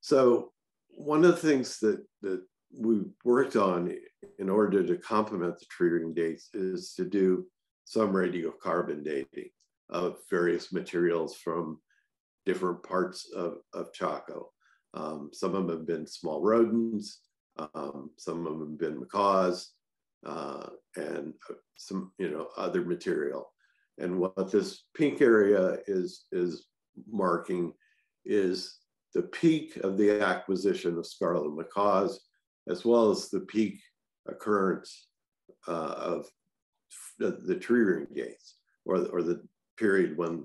So one of the things that, that we worked on in order to complement the tree ring dates is to do some radiocarbon dating of various materials from different parts of, of Chaco. Um, some of them have been small rodents, um, some of them have been macaws, uh, and uh, some you know other material. And what this pink area is is marking is the peak of the acquisition of scarlet macaws, as well as the peak occurrence uh, of the, the, tree ring dates, or, or the period when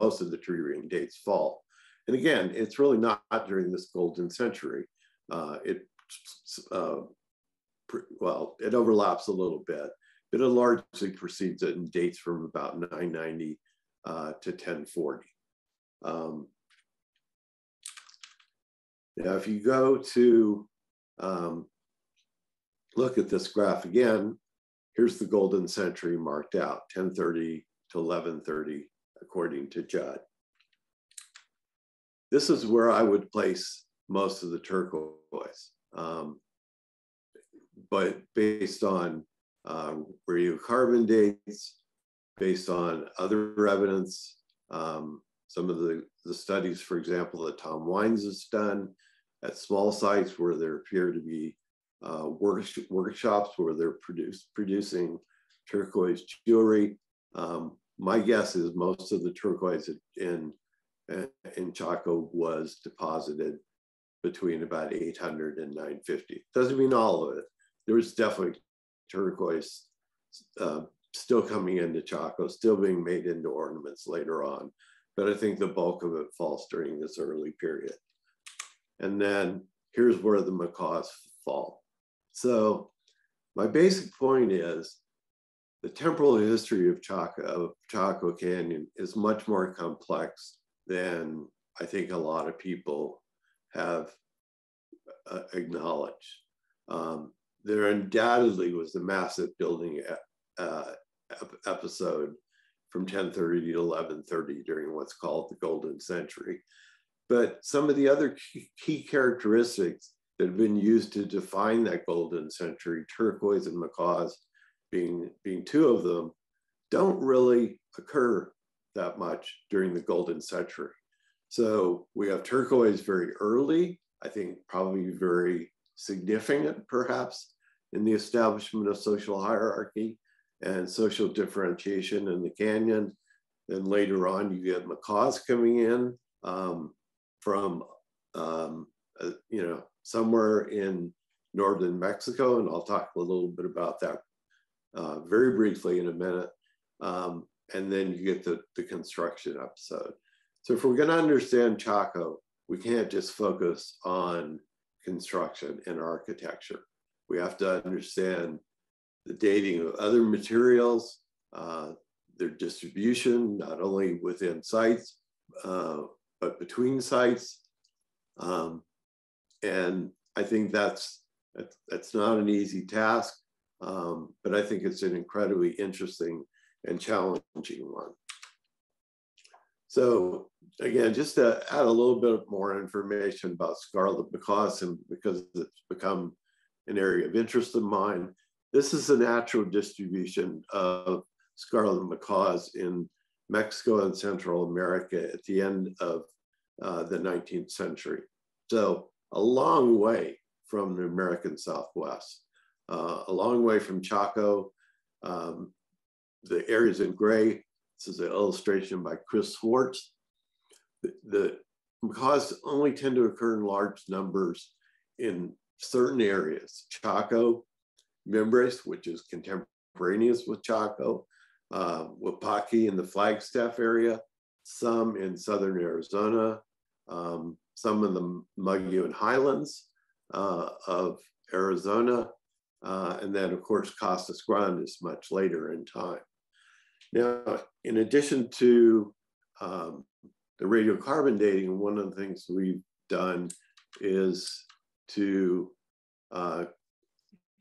most of the tree ring dates fall. And again, it's really not during this golden century. Uh, it uh, well, it overlaps a little bit, but it largely precedes it and dates from about 990 uh, to 1040. Um, now, if you go to um, look at this graph again, here's the golden century marked out, 1030 to 1130, according to Judd. This is where I would place most of the turquoise. Um, but based on uh, radiocarbon dates, based on other evidence, um, some of the, the studies, for example, that Tom Windes has done at small sites where there appear to be uh, work, workshops where they're produce, producing turquoise jewelry. Um, my guess is most of the turquoise in, in Chaco was deposited between about 800 and 950. Doesn't mean all of it, there was definitely turquoise uh, still coming into Chaco, still being made into ornaments later on. But I think the bulk of it falls during this early period. And then here's where the macaws fall. So my basic point is the temporal history of Chaco, of Chaco Canyon is much more complex than I think a lot of people have uh, acknowledged. Um, there undoubtedly was a massive building uh, episode from 1030 to 1130 during what's called the Golden Century. But some of the other key, key characteristics that have been used to define that Golden Century, turquoise and macaws being, being two of them, don't really occur that much during the Golden Century. So we have turquoise very early, I think probably very significant perhaps in the establishment of social hierarchy and social differentiation in the canyon. Then later on, you get macaws coming in um, from, um, uh, you know, somewhere in northern Mexico, and I'll talk a little bit about that uh, very briefly in a minute. Um, and then you get the, the construction episode. So if we're going to understand Chaco, we can't just focus on construction and architecture. We have to understand the dating of other materials, uh, their distribution, not only within sites, uh, but between sites. Um, and I think that's, that's not an easy task, um, but I think it's an incredibly interesting and challenging one. So again, just to add a little bit more information about scarlet macaws, and because it's become an area of interest of mine. This is a natural distribution of scarlet macaws in Mexico and Central America at the end of uh, the 19th century. So a long way from the American Southwest. Uh, a long way from Chaco, um, the areas in gray, this is an illustration by Chris Schwartz. The, the macaws only tend to occur in large numbers in certain areas. Chaco, Mimbres, which is contemporaneous with Chaco, uh, Wupatki in the Flagstaff area, some in southern Arizona, um, some in the Mogollon Highlands uh, of Arizona, uh, and then of course Casas Grandes much later in time. Now, in addition to um, the radiocarbon dating, one of the things we've done is to uh,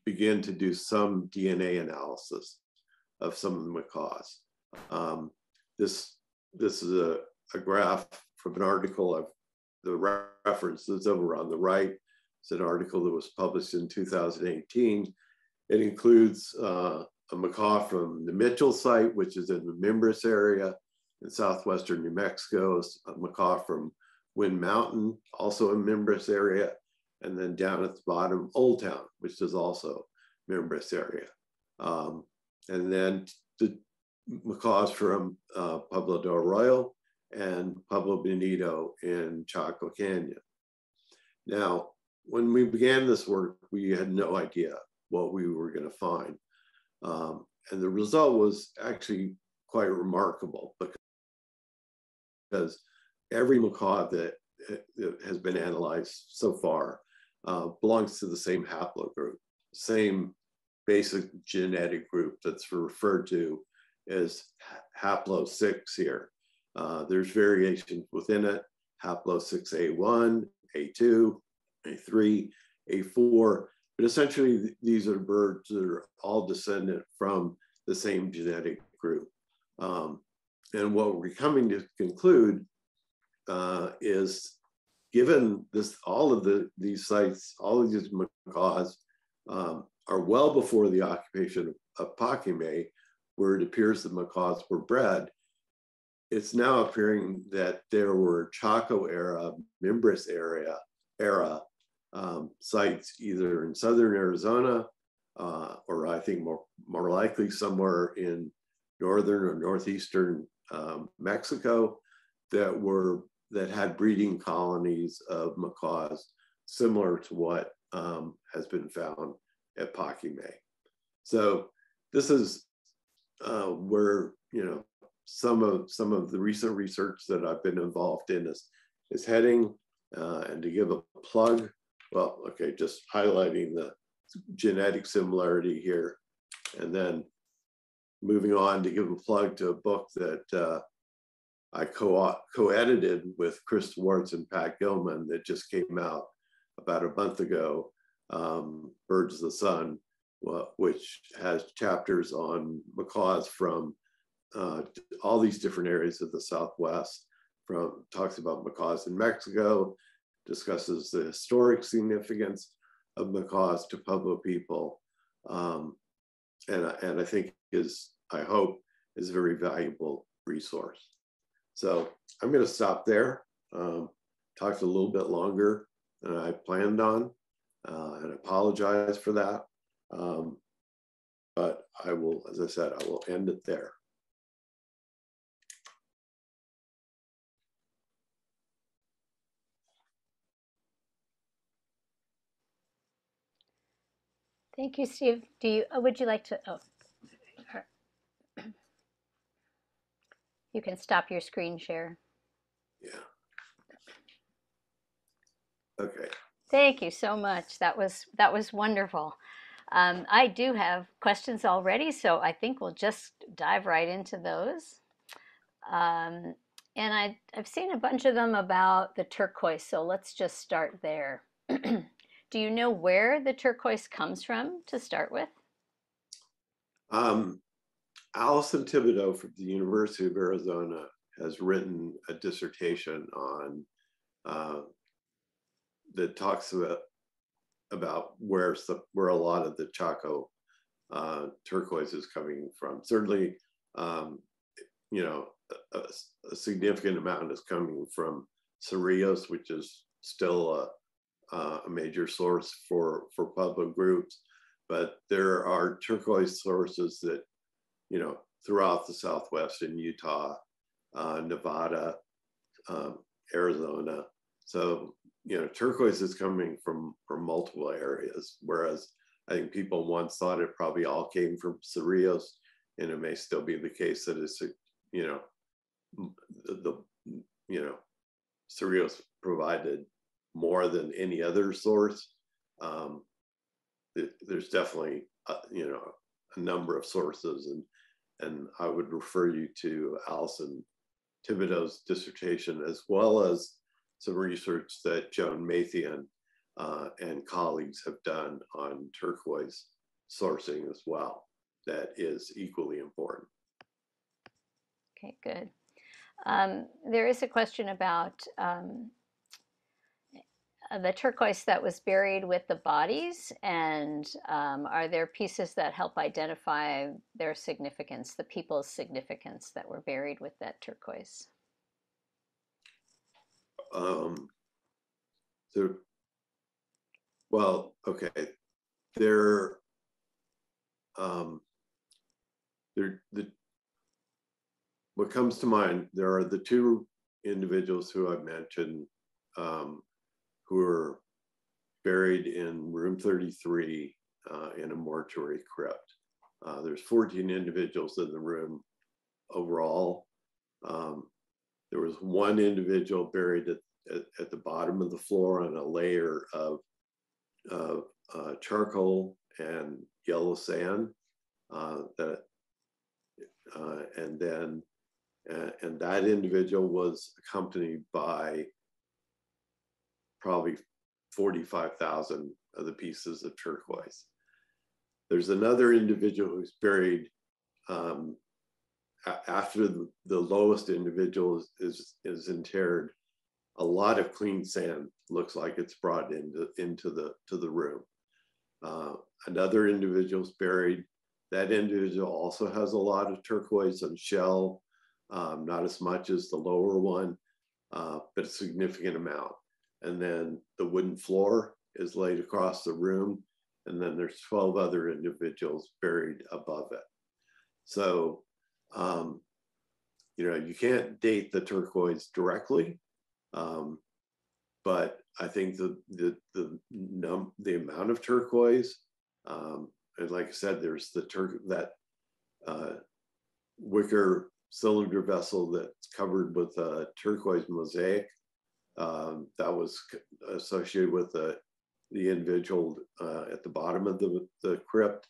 begin to do some DNA analysis of some of the macaws. Um, this, this is a, a graph from an article of the reference that's over on the right. It's an article that was published in 2018. It includes uh, a macaw from the Mitchell site, which is in the Mimbres area in southwestern New Mexico, a macaw from Wind Mountain, also in Mimbres area, and then down at the bottom, Old Town, which is also Mimbres area. Um, and then the macaws from uh, Pueblo del Arroyo and Pueblo Bonito in Chaco Canyon. Now, when we began this work, we had no idea what we were going to find. Um, and the result was actually quite remarkable because every macaw that has been analyzed so far uh, belongs to the same haplogroup, same basic genetic group that's referred to as haplo 6 here. Uh, there's variations within it, haplo 6A1, A2, A3, A4, but essentially these are birds that are all descendant from the same genetic group. Um, and what we're coming to conclude uh, is given this, all of the, these sites, all of these macaws um, are well before the occupation of, Paquimé, where it appears the macaws were bred. It's now appearing that there were Chaco era, Mimbres area, era um, sites either in southern Arizona uh, or I think more, more likely somewhere in northern or northeastern um, Mexico that were that had breeding colonies of macaws similar to what um, has been found at Paquimé. So this is uh, where you know some of some of the recent research that I've been involved in is is heading. Uh, and to give a plug, well, okay, just highlighting the genetic similarity here, and then moving on to give a plug to a book that uh, I co co-edited with Chris Schwartz and Pat Gilman that just came out about a month ago um, Birds of the Sun, which has chapters on macaws from uh, all these different areas of the Southwest. From talks about macaws in Mexico, discusses the historic significance of macaws to Pueblo people, um, and and I think is I hope is a very valuable resource. So I'm going to stop there. Um, talked a little bit longer than I planned on uh, and apologize for that. Um, but I will, as I said, I will end it there. Thank you, Steve. Do you, uh, would you like to, oh, you can stop your screen share. Yeah. Okay. Thank you so much. That was that was wonderful. Um, I do have questions already, so I think we'll just dive right into those. Um, and I, I've seen a bunch of them about the turquoise, so let's just start there. do you know where the turquoise comes from to start with? Um, Alyson Thibodeau from the University of Arizona has written a dissertation on uh, that talks about about where some, where a lot of the Chaco uh, turquoise is coming from. Certainly, um, you know, a, a, significant amount is coming from Cerrillos, which is still uh, a major source for, for Pueblo groups, but there are turquoise sources that, you know, throughout the Southwest in Utah, uh, Nevada, um, Arizona. So, you know, turquoise is coming from, from multiple areas, whereas I think people once thought it probably all came from Cerrillos, and it may still be the case that it's, you know, the, you know, Cerrillos provided more than any other source. Um, there's definitely, uh, you know, a number of sources, and and I would refer you to Alyson Thibodeau's dissertation as well as some research that Joan Mathien uh, and colleagues have done on turquoise sourcing as well. That is equally important. Okay, good. Um, there is a question about um, the turquoise that was buried with the bodies, and um, are there pieces that help identify their significance, the people's significance that were buried with that turquoise? Um, there, well, okay, there, um, there, the, what comes to mind, there are the two individuals who I mentioned um, who are buried in room 33 uh, in a mortuary crypt. Uh, there's 14 individuals in the room overall. Um, there was one individual buried at, at, at, the bottom of the floor on a layer of, of uh, charcoal and yellow sand. Uh, that, uh, and then and, and that individual was accompanied by probably 45,000 of the pieces of turquoise. There's another individual who's buried um, after the, the, lowest individual is, is, is, interred. A lot of clean sand looks like it's brought into, into the, to the room. Uh, another individual's buried. That individual also has a lot of turquoise and shell um, not as much as the lower one, uh, but a significant amount. And then the wooden floor is laid across the room, and then there's 12 other individuals buried above it. So, um, you know, you can't date the turquoise directly, um, but I think the the the num the amount of turquoise, um, and like I said, there's the tur that uh, wicker cylinder vessel that's covered with a turquoise mosaic um, that was associated with the, the individual uh, at the bottom of the, the crypt.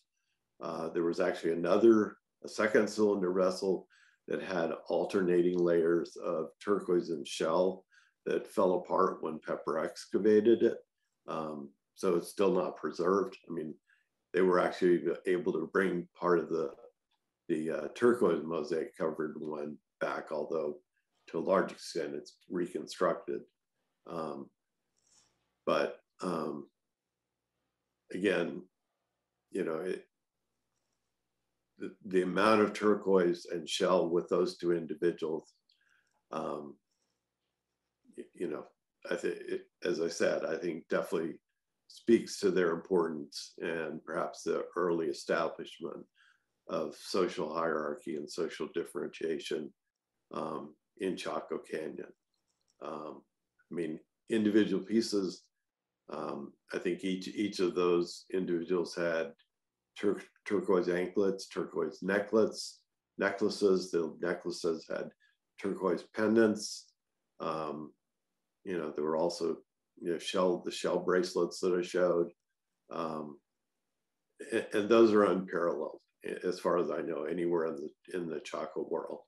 Uh, there was actually another, a second cylinder vessel that had alternating layers of turquoise and shell that fell apart when Pepper excavated it. Um, so it's still not preserved. I mean, they were actually able to bring part of the the uh, turquoise mosaic covered one back, although to a large extent it's reconstructed. Um, but um, again, you know, it, the, the amount of turquoise and shell with those two individuals, um, you know, I think, as I said, I think definitely speaks to their importance and perhaps the early establishment of social hierarchy and social differentiation um, in Chaco Canyon. Um, I mean, individual pieces. Um, I think each each of those individuals had tur turquoise anklets, turquoise necklets, necklaces. The necklaces had turquoise pendants. Um, you know, there were also you know shell the shell bracelets that I showed, um, and, and those are unparalleled as far as I know, anywhere in the in the Chaco world.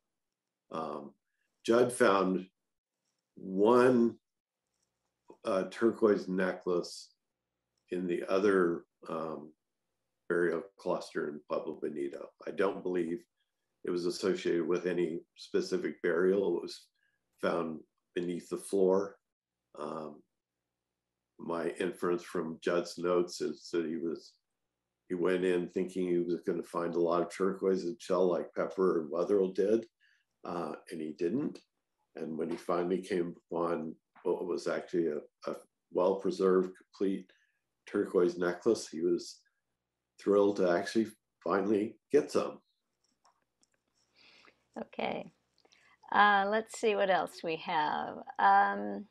Um, Judd found one turquoise necklace in the other um, burial cluster in Pueblo Bonito. I don't believe it was associated with any specific burial. It was found beneath the floor. Um, my inference from Judd's notes is that he was he went in thinking he was going to find a lot of turquoise and shell like Pepper and Wetherill did, uh, and he didn't. And when he finally came upon what was actually a, a, well preserved, complete turquoise necklace. He was thrilled to actually finally get some. Okay. Uh, let's see what else we have. Um,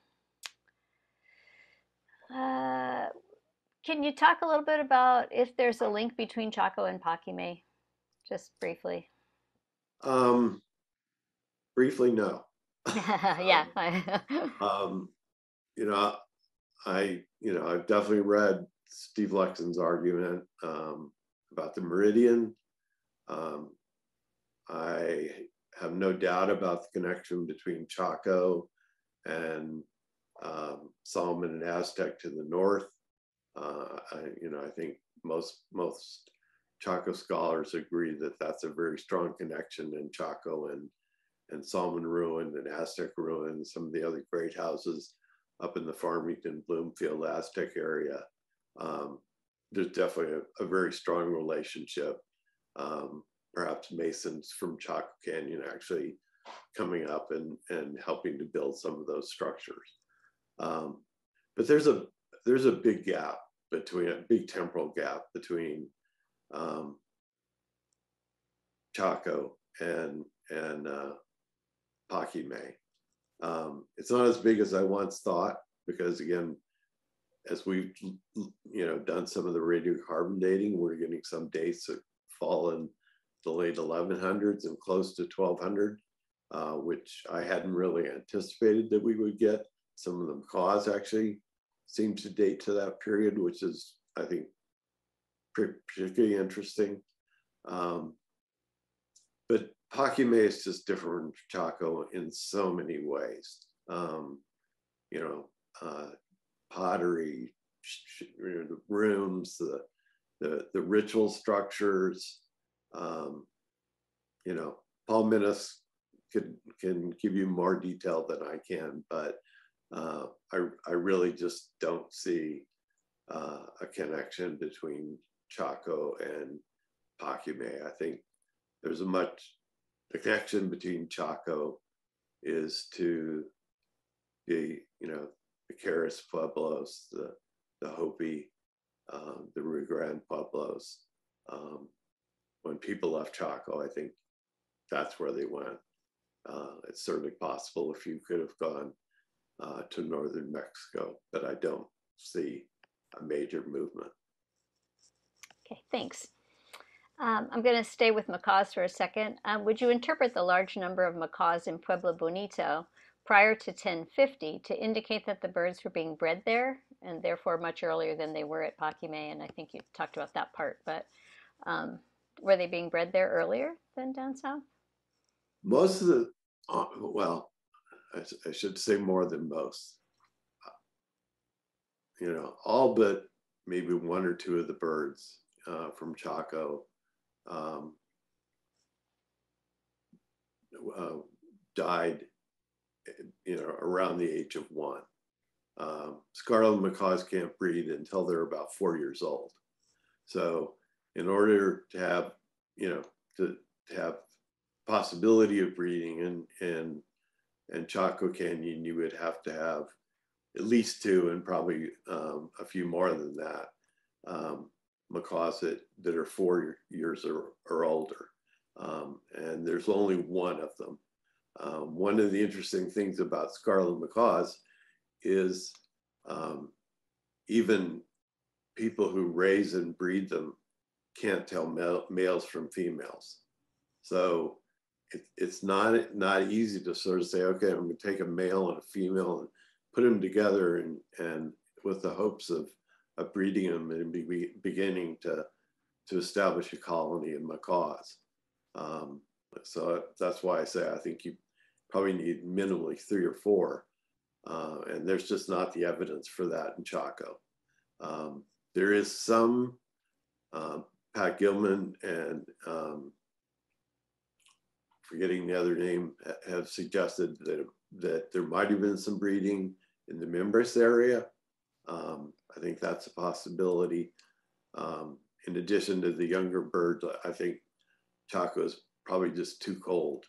uh, can you talk a little bit about if there's a link between Chaco and Paquimé, just briefly? Um, briefly, no. yeah. um, you know, I, you know, I've definitely read Steve Lekson's argument um, about the meridian. Um, I have no doubt about the connection between Chaco and um, Salmon and Aztec to the north. Uh, I, you know, I think most most Chaco scholars agree that that's a very strong connection in Chaco and and Salmon ruin and Aztec ruin, some of the other great houses up in the Farmington, Bloomfield, Aztec area. Um, there's definitely a, a, very strong relationship. Um, perhaps Masons from Chaco Canyon actually coming up and, and helping to build some of those structures. Um, but there's a there's a big gap between a big temporal gap between um, Chaco and and uh, Paquimé. Um, it's not as big as I once thought because again, as we've you know done some of the radiocarbon dating, we're getting some dates that fall in the late 1100s and close to 1200, uh, which I hadn't really anticipated that we would get. Some of them cause actually seem to date to that period, which is I think particularly interesting. Um, but Paquimé is just different from Chaco in so many ways. Um, you know, uh, pottery, the rooms, the, the, the ritual structures. Um, you know, Paul Minnis can, can give you more detail than I can, but uh, I, I really just don't see uh, a connection between Chaco and Paquimé. I think there's a much the connection between Chaco is to the, you know, the Keres Pueblos, the, the Hopi, um, the Rio Grande Pueblos. Um, when people left Chaco, I think that's where they went. Uh, it's certainly possible if you could have gone uh, to northern Mexico, but I don't see a major movement. Okay, thanks. Um, I'm going to stay with macaws for a second. Um, would you interpret the large number of macaws in Pueblo Bonito prior to 1050 to indicate that the birds were being bred there and therefore much earlier than they were at Paquimé? And I think you talked about that part, but um, were they being bred there earlier than down south? Most of the, uh, well, I, I should say more than most. You know, all but maybe one or two of the birds uh, from Chaco um, uh, died, you know, around the age of one. Um, scarlet macaws can't breed until they're about four years old. So, in order to have, you know, to, to have possibility of breeding in in in Chaco Canyon, you would have to have at least two and probably um, a few more than that. Um, macaws that, that are four years or, or older. Um, and there's only one of them. Um, one of the interesting things about scarlet macaws is um, even people who raise and breed them can't tell male, males from females. So it, it's not not easy to sort of say, okay, I'm going to take a male and a female and put them together and and with the hopes of breeding them and be, beginning to, to establish a colony in macaws. Um, so that's why I say I think you probably need minimally three or four. Uh, and there's just not the evidence for that in Chaco. Um, there is some, uh, Pat Gilman and um, forgetting the other name, have suggested that, that there might have been some breeding in the Mimbres area. Um, I think that's a possibility. Um, in addition to the younger birds, I think Chaco is probably just too cold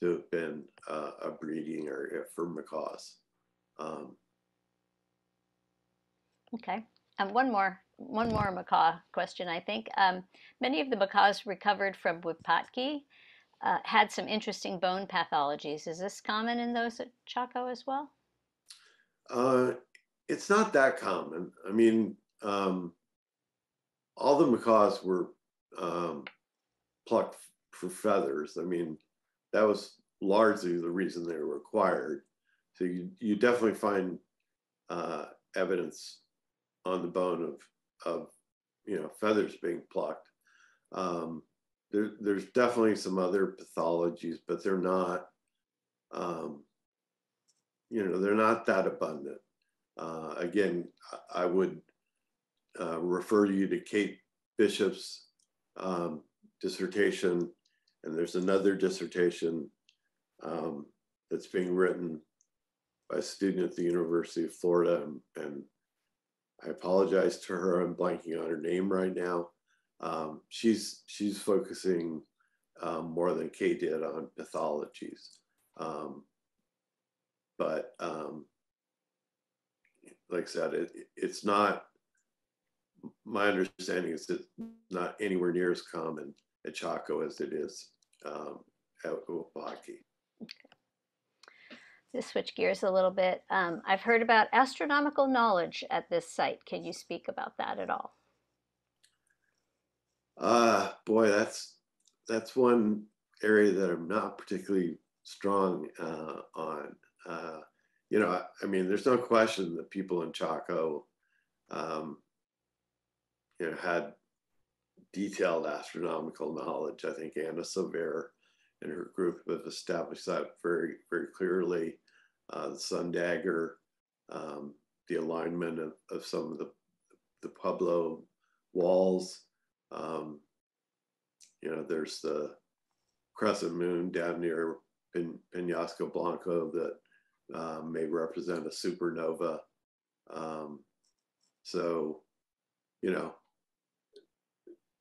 to have been uh, a breeding area for macaws. Um, Okay. Um, one more, one more macaw question, I think. Um, many of the macaws recovered from Wupatki uh, had some interesting bone pathologies. Is this common in those at Chaco as well? Uh, it's not that common. I mean, um, all the macaws were um, plucked for feathers. I mean, that was largely the reason they were acquired. So you, you definitely find uh, evidence on the bone of, of you know, feathers being plucked. Um, there, there's definitely some other pathologies, but they're not, um, you know, they're not that abundant. Uh, again, I would uh, refer you to Kate Bishop's um, dissertation, and there's another dissertation um, that's being written by a student at the University of Florida, and, I apologize to her. I'm blanking on her name right now. Um, she's she's focusing um, more than Kay did on pathologies, um, but um, like I said, it, it's not. My understanding is it's not anywhere near as common at Chaco as it is um, at Wupatki. To switch gears a little bit, um, I've heard about astronomical knowledge at this site. Can you speak about that at all? Uh, boy, that's that's one area that I'm not particularly strong uh, on. Uh, you know, I, mean, there's no question that people in Chaco, um, you know, had detailed astronomical knowledge. I think Anna Sofaer and her group have established that very, very clearly. Uh, the sun dagger, um, the alignment of, of some of the, the Pueblo walls. Um, you know, there's the crescent moon down near Pen- Penasco Blanco that uh, may represent a supernova. Um, so, you know,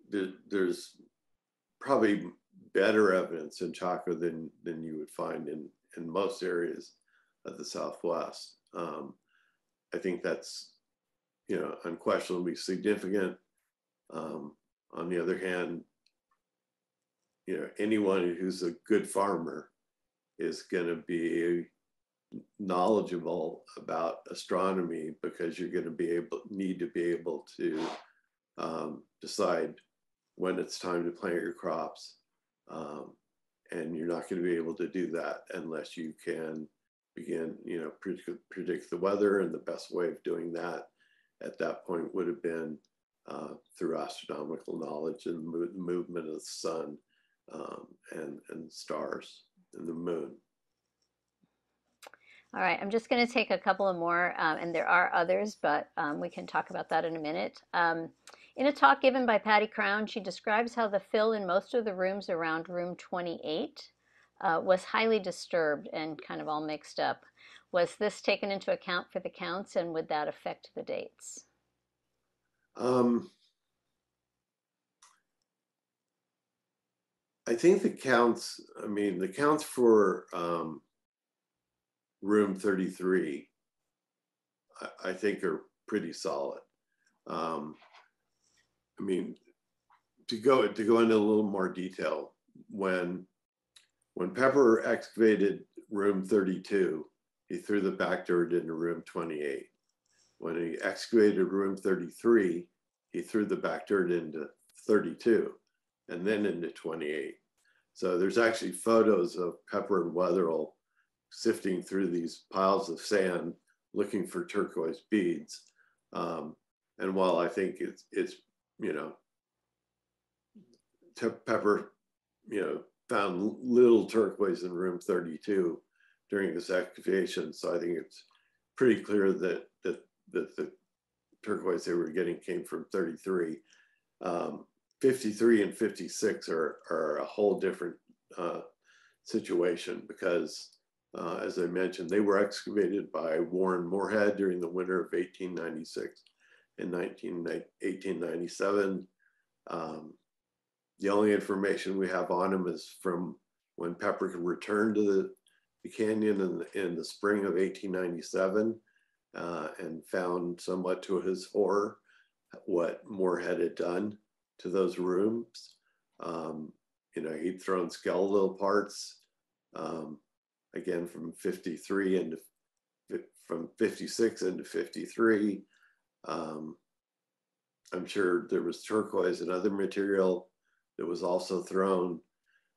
there, there's probably better evidence in Chaco than than you would find in in most areas of the Southwest. Um, I think that's you know unquestionably significant. Um, on the other hand, you know anyone who's a good farmer is going to be knowledgeable about astronomy because you're going to be able need to be able to um, decide when it's time to plant your crops. Um, and you're not going to be able to do that unless you can begin, you know, predict, predict the weather. And the best way of doing that at that point would have been uh, through astronomical knowledge and the movement of the sun um, and, and stars and the moon. All right, I'm just going to take a couple of more, um, and there are others, but um, we can talk about that in a minute. Um, in a talk given by Patty Crown, she describes how the fill in most of the rooms around room 28 uh, was highly disturbed and kind of all mixed up. Was this taken into account for the counts, and would that affect the dates? Um, I think the counts, I mean, the counts for um, room 33, I, I, think are pretty solid. Um, I mean, to go to go into a little more detail, when when Pepper excavated room 32, he threw the back dirt into room 28. When he excavated room 33, he threw the back dirt into 32 and then into 28. So there's actually photos of Pepper and Wetherill sifting through these piles of sand looking for turquoise beads. Um, and while I think it's it's you know, Pepper, you know, found little turquoise in room 32 during this excavation. So I think it's pretty clear that that, that the turquoise they were getting came from 33. Um, 53 and 56 are, are a whole different uh, situation because, uh, as I mentioned, they were excavated by Warren Moorehead during the winter of 1896 and 19, 1897. Um, the only information we have on him is from when Pepper returned to the, the canyon in the, in the spring of 1897. uh, and found somewhat to his horror what Moorehead had done to those rooms. Um, you know, he'd thrown skeletal parts um, again from 53 into from 56 into 53. Um, I'm sure there was turquoise and other material that was also thrown.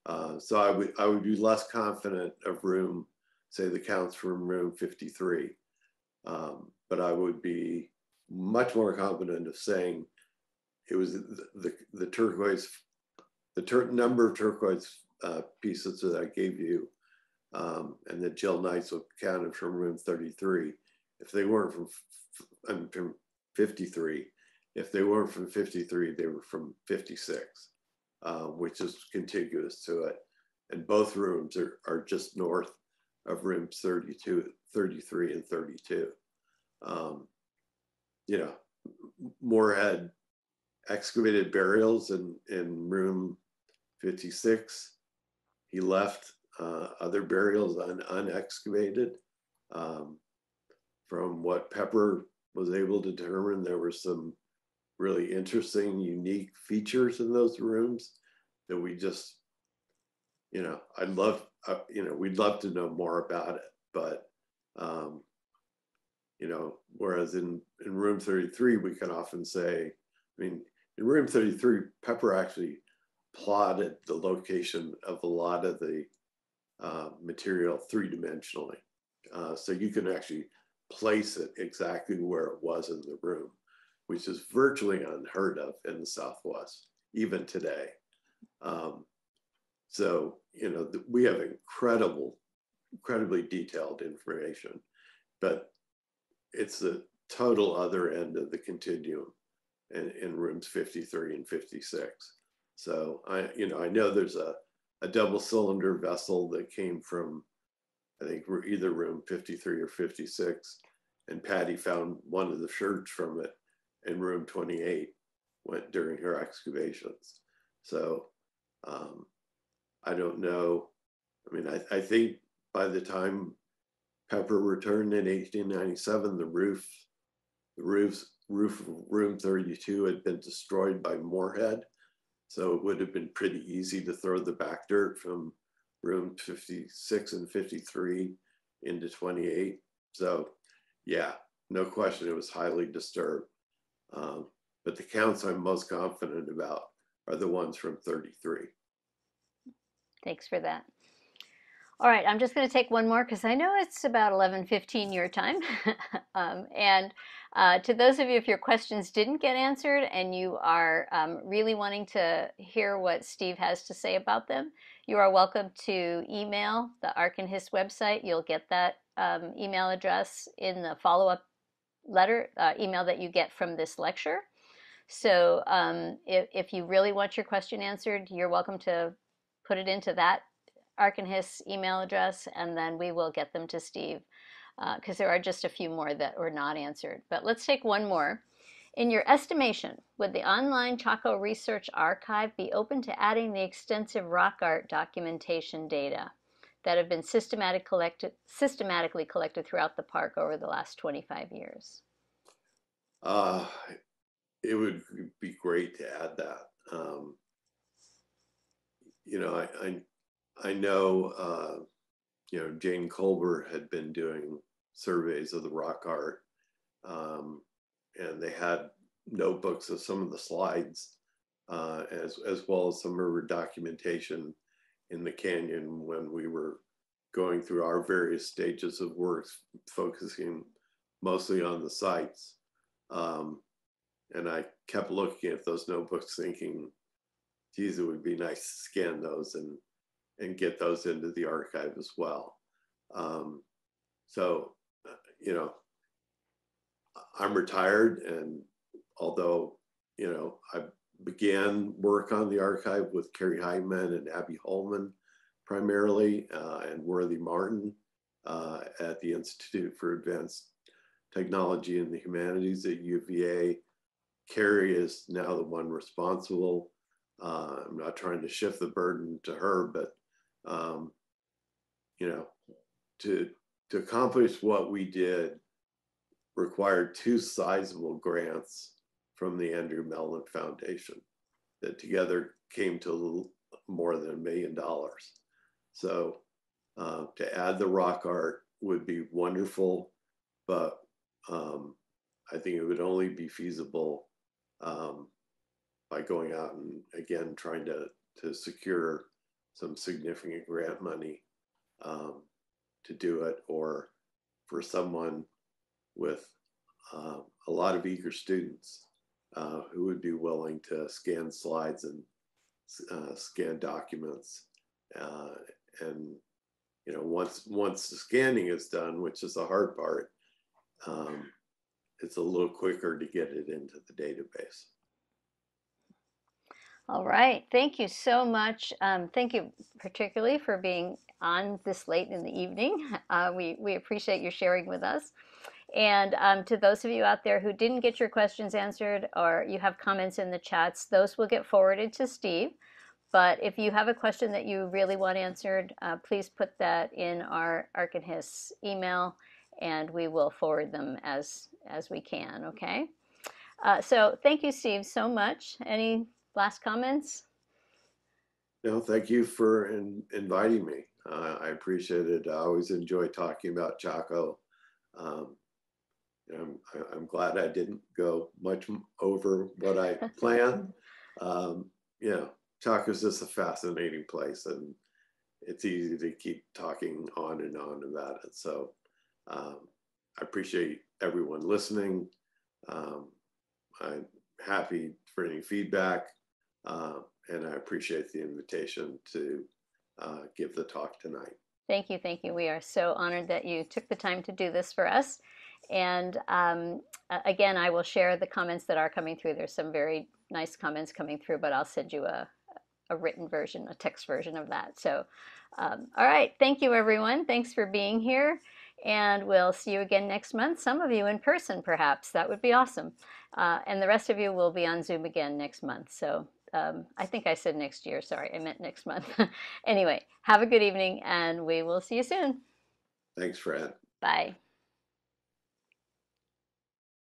Uh, so I would I would be less confident of room, say the counts from room 53, um, but I would be much more confident of saying it was the the, the turquoise, the tur number of turquoise uh, pieces that I gave you, um, and that Jill Neitzel counted from room 33. If they weren't from, from 53, if they weren't from 53, they were from 56, uh, which is contiguous to it. And both rooms are, are just north of rooms 32, 33 and 32. Um, you know, Moore had excavated burials in, in room 56. He left uh, other burials un, unexcavated. Um, from what Pepper was able to determine, there were some really interesting, unique features in those rooms that we just, you know, I'd love, uh, you know, we'd love to know more about it, but, um, you know, whereas in, in room 33, we can often say, I mean, in room 33, Pepper actually plotted the location of a lot of the uh, material three dimensionally. Uh, so you can actually place it exactly where it was in the room which is virtually unheard of in the Southwest, even today. Um, so, you know, we have incredible, incredibly detailed information, but it's the total other end of the continuum in, in rooms 53 and 56. So I, you know, I know there's a, a double cylinder vessel that came from, I think either room 53 or 56, and Patty found one of the sherds from it in room 28 went during her excavations. So um, I don't know. I mean, I, I think by the time Pepper returned in 1897, the roof, the roofs, roof of room 32 had been destroyed by Moorehead. So it would have been pretty easy to throw the back dirt from room 56 and 53 into 28. So yeah, no question, it was highly disturbed. Um, but the counts I'm most confident about are the ones from 33. Thanks for that. All right, I'm just going to take one more because I know it's about 11:15 your time. um, and uh, to those of you, if your questions didn't get answered and you are um, really wanting to hear what Steve has to say about them, you are welcome to email the ARC and HISS website. You'll get that um, email address in the follow-up letter uh, email that you get from this lecture. So um, if, if you really want your question answered, you're welcome to put it into that ARC and HISS email address, and then we will get them to Steve because uh, there are just a few more that were not answered. But let's take one more. In your estimation, would the online Chaco Research Archive be open to adding the extensive rock art documentation data? that have been systematic collected, systematically collected throughout the park over the last 25 years? Uh, it would be great to add that. Um, you know, I, I, I know, uh, you know, Jane Kolber had been doing surveys of the rock art, um, and they had notebooks of some of the slides, uh, as as well as some of documentation in the canyon when we were going through our various stages of work, focusing mostly on the sites. Um, and I kept looking at those notebooks thinking, geez, it would be nice to scan those and, and get those into the archive as well. Um, so, uh, you know, I'm retired and although, you know, I began work on the archive with Carrie Heitman and Abby Holeman primarily, uh, and Worthy Martin uh, at the Institute for Advanced Technology and the Humanities at UVA. Carrie is now the one responsible. Uh, I'm not trying to shift the burden to her, but um, you know, to to accomplish what we did required two sizable grants from the Andrew Mellon Foundation that together came to more than a million dollars. So uh, to add the rock art would be wonderful, but um, I think it would only be feasible um, by going out and again trying to to secure some significant grant money um, to do it, or for someone with uh, a lot of eager students uh, who would be willing to scan slides and uh, scan documents. Uh, and you know, once once the scanning is done, which is the hard part, um, it's a little quicker to get it into the database. All right. Thank you so much. Um, thank you particularly for being on this late in the evening. Uh, we, we appreciate your sharing with us. And um, to those of you out there who didn't get your questions answered or you have comments in the chats, those will get forwarded to Steve. But if you have a question that you really want answered, uh, please put that in our ArcandHIS email and we will forward them as, as we can, okay? Uh, so thank you, Steve, so much. Any last comments? No, thank you for in, inviting me. Uh, I appreciate it. I always enjoy talking about Chaco. Um, I'm, I'm, glad I didn't go much over what I planned. um, you know, Chaco is just a fascinating place and it's easy to keep talking on and on about it. So um, I appreciate everyone listening. Um, I'm happy for any feedback. Uh, and I appreciate the invitation to uh, give the talk tonight. Thank you, thank you. We are so honored that you took the time to do this for us. And um, again, I will share the comments that are coming through. There's some very nice comments coming through, but I'll send you a, a written version, a text version of that. So, um, all right, thank you, everyone. Thanks for being here. And we'll see you again next month. Some of you in person, perhaps. That would be awesome. Uh, and the rest of you will be on Zoom again next month. So um, I think I said next year. Sorry, I meant next month. anyway, have a good evening and we will see you soon. Thanks, Fred. Bye.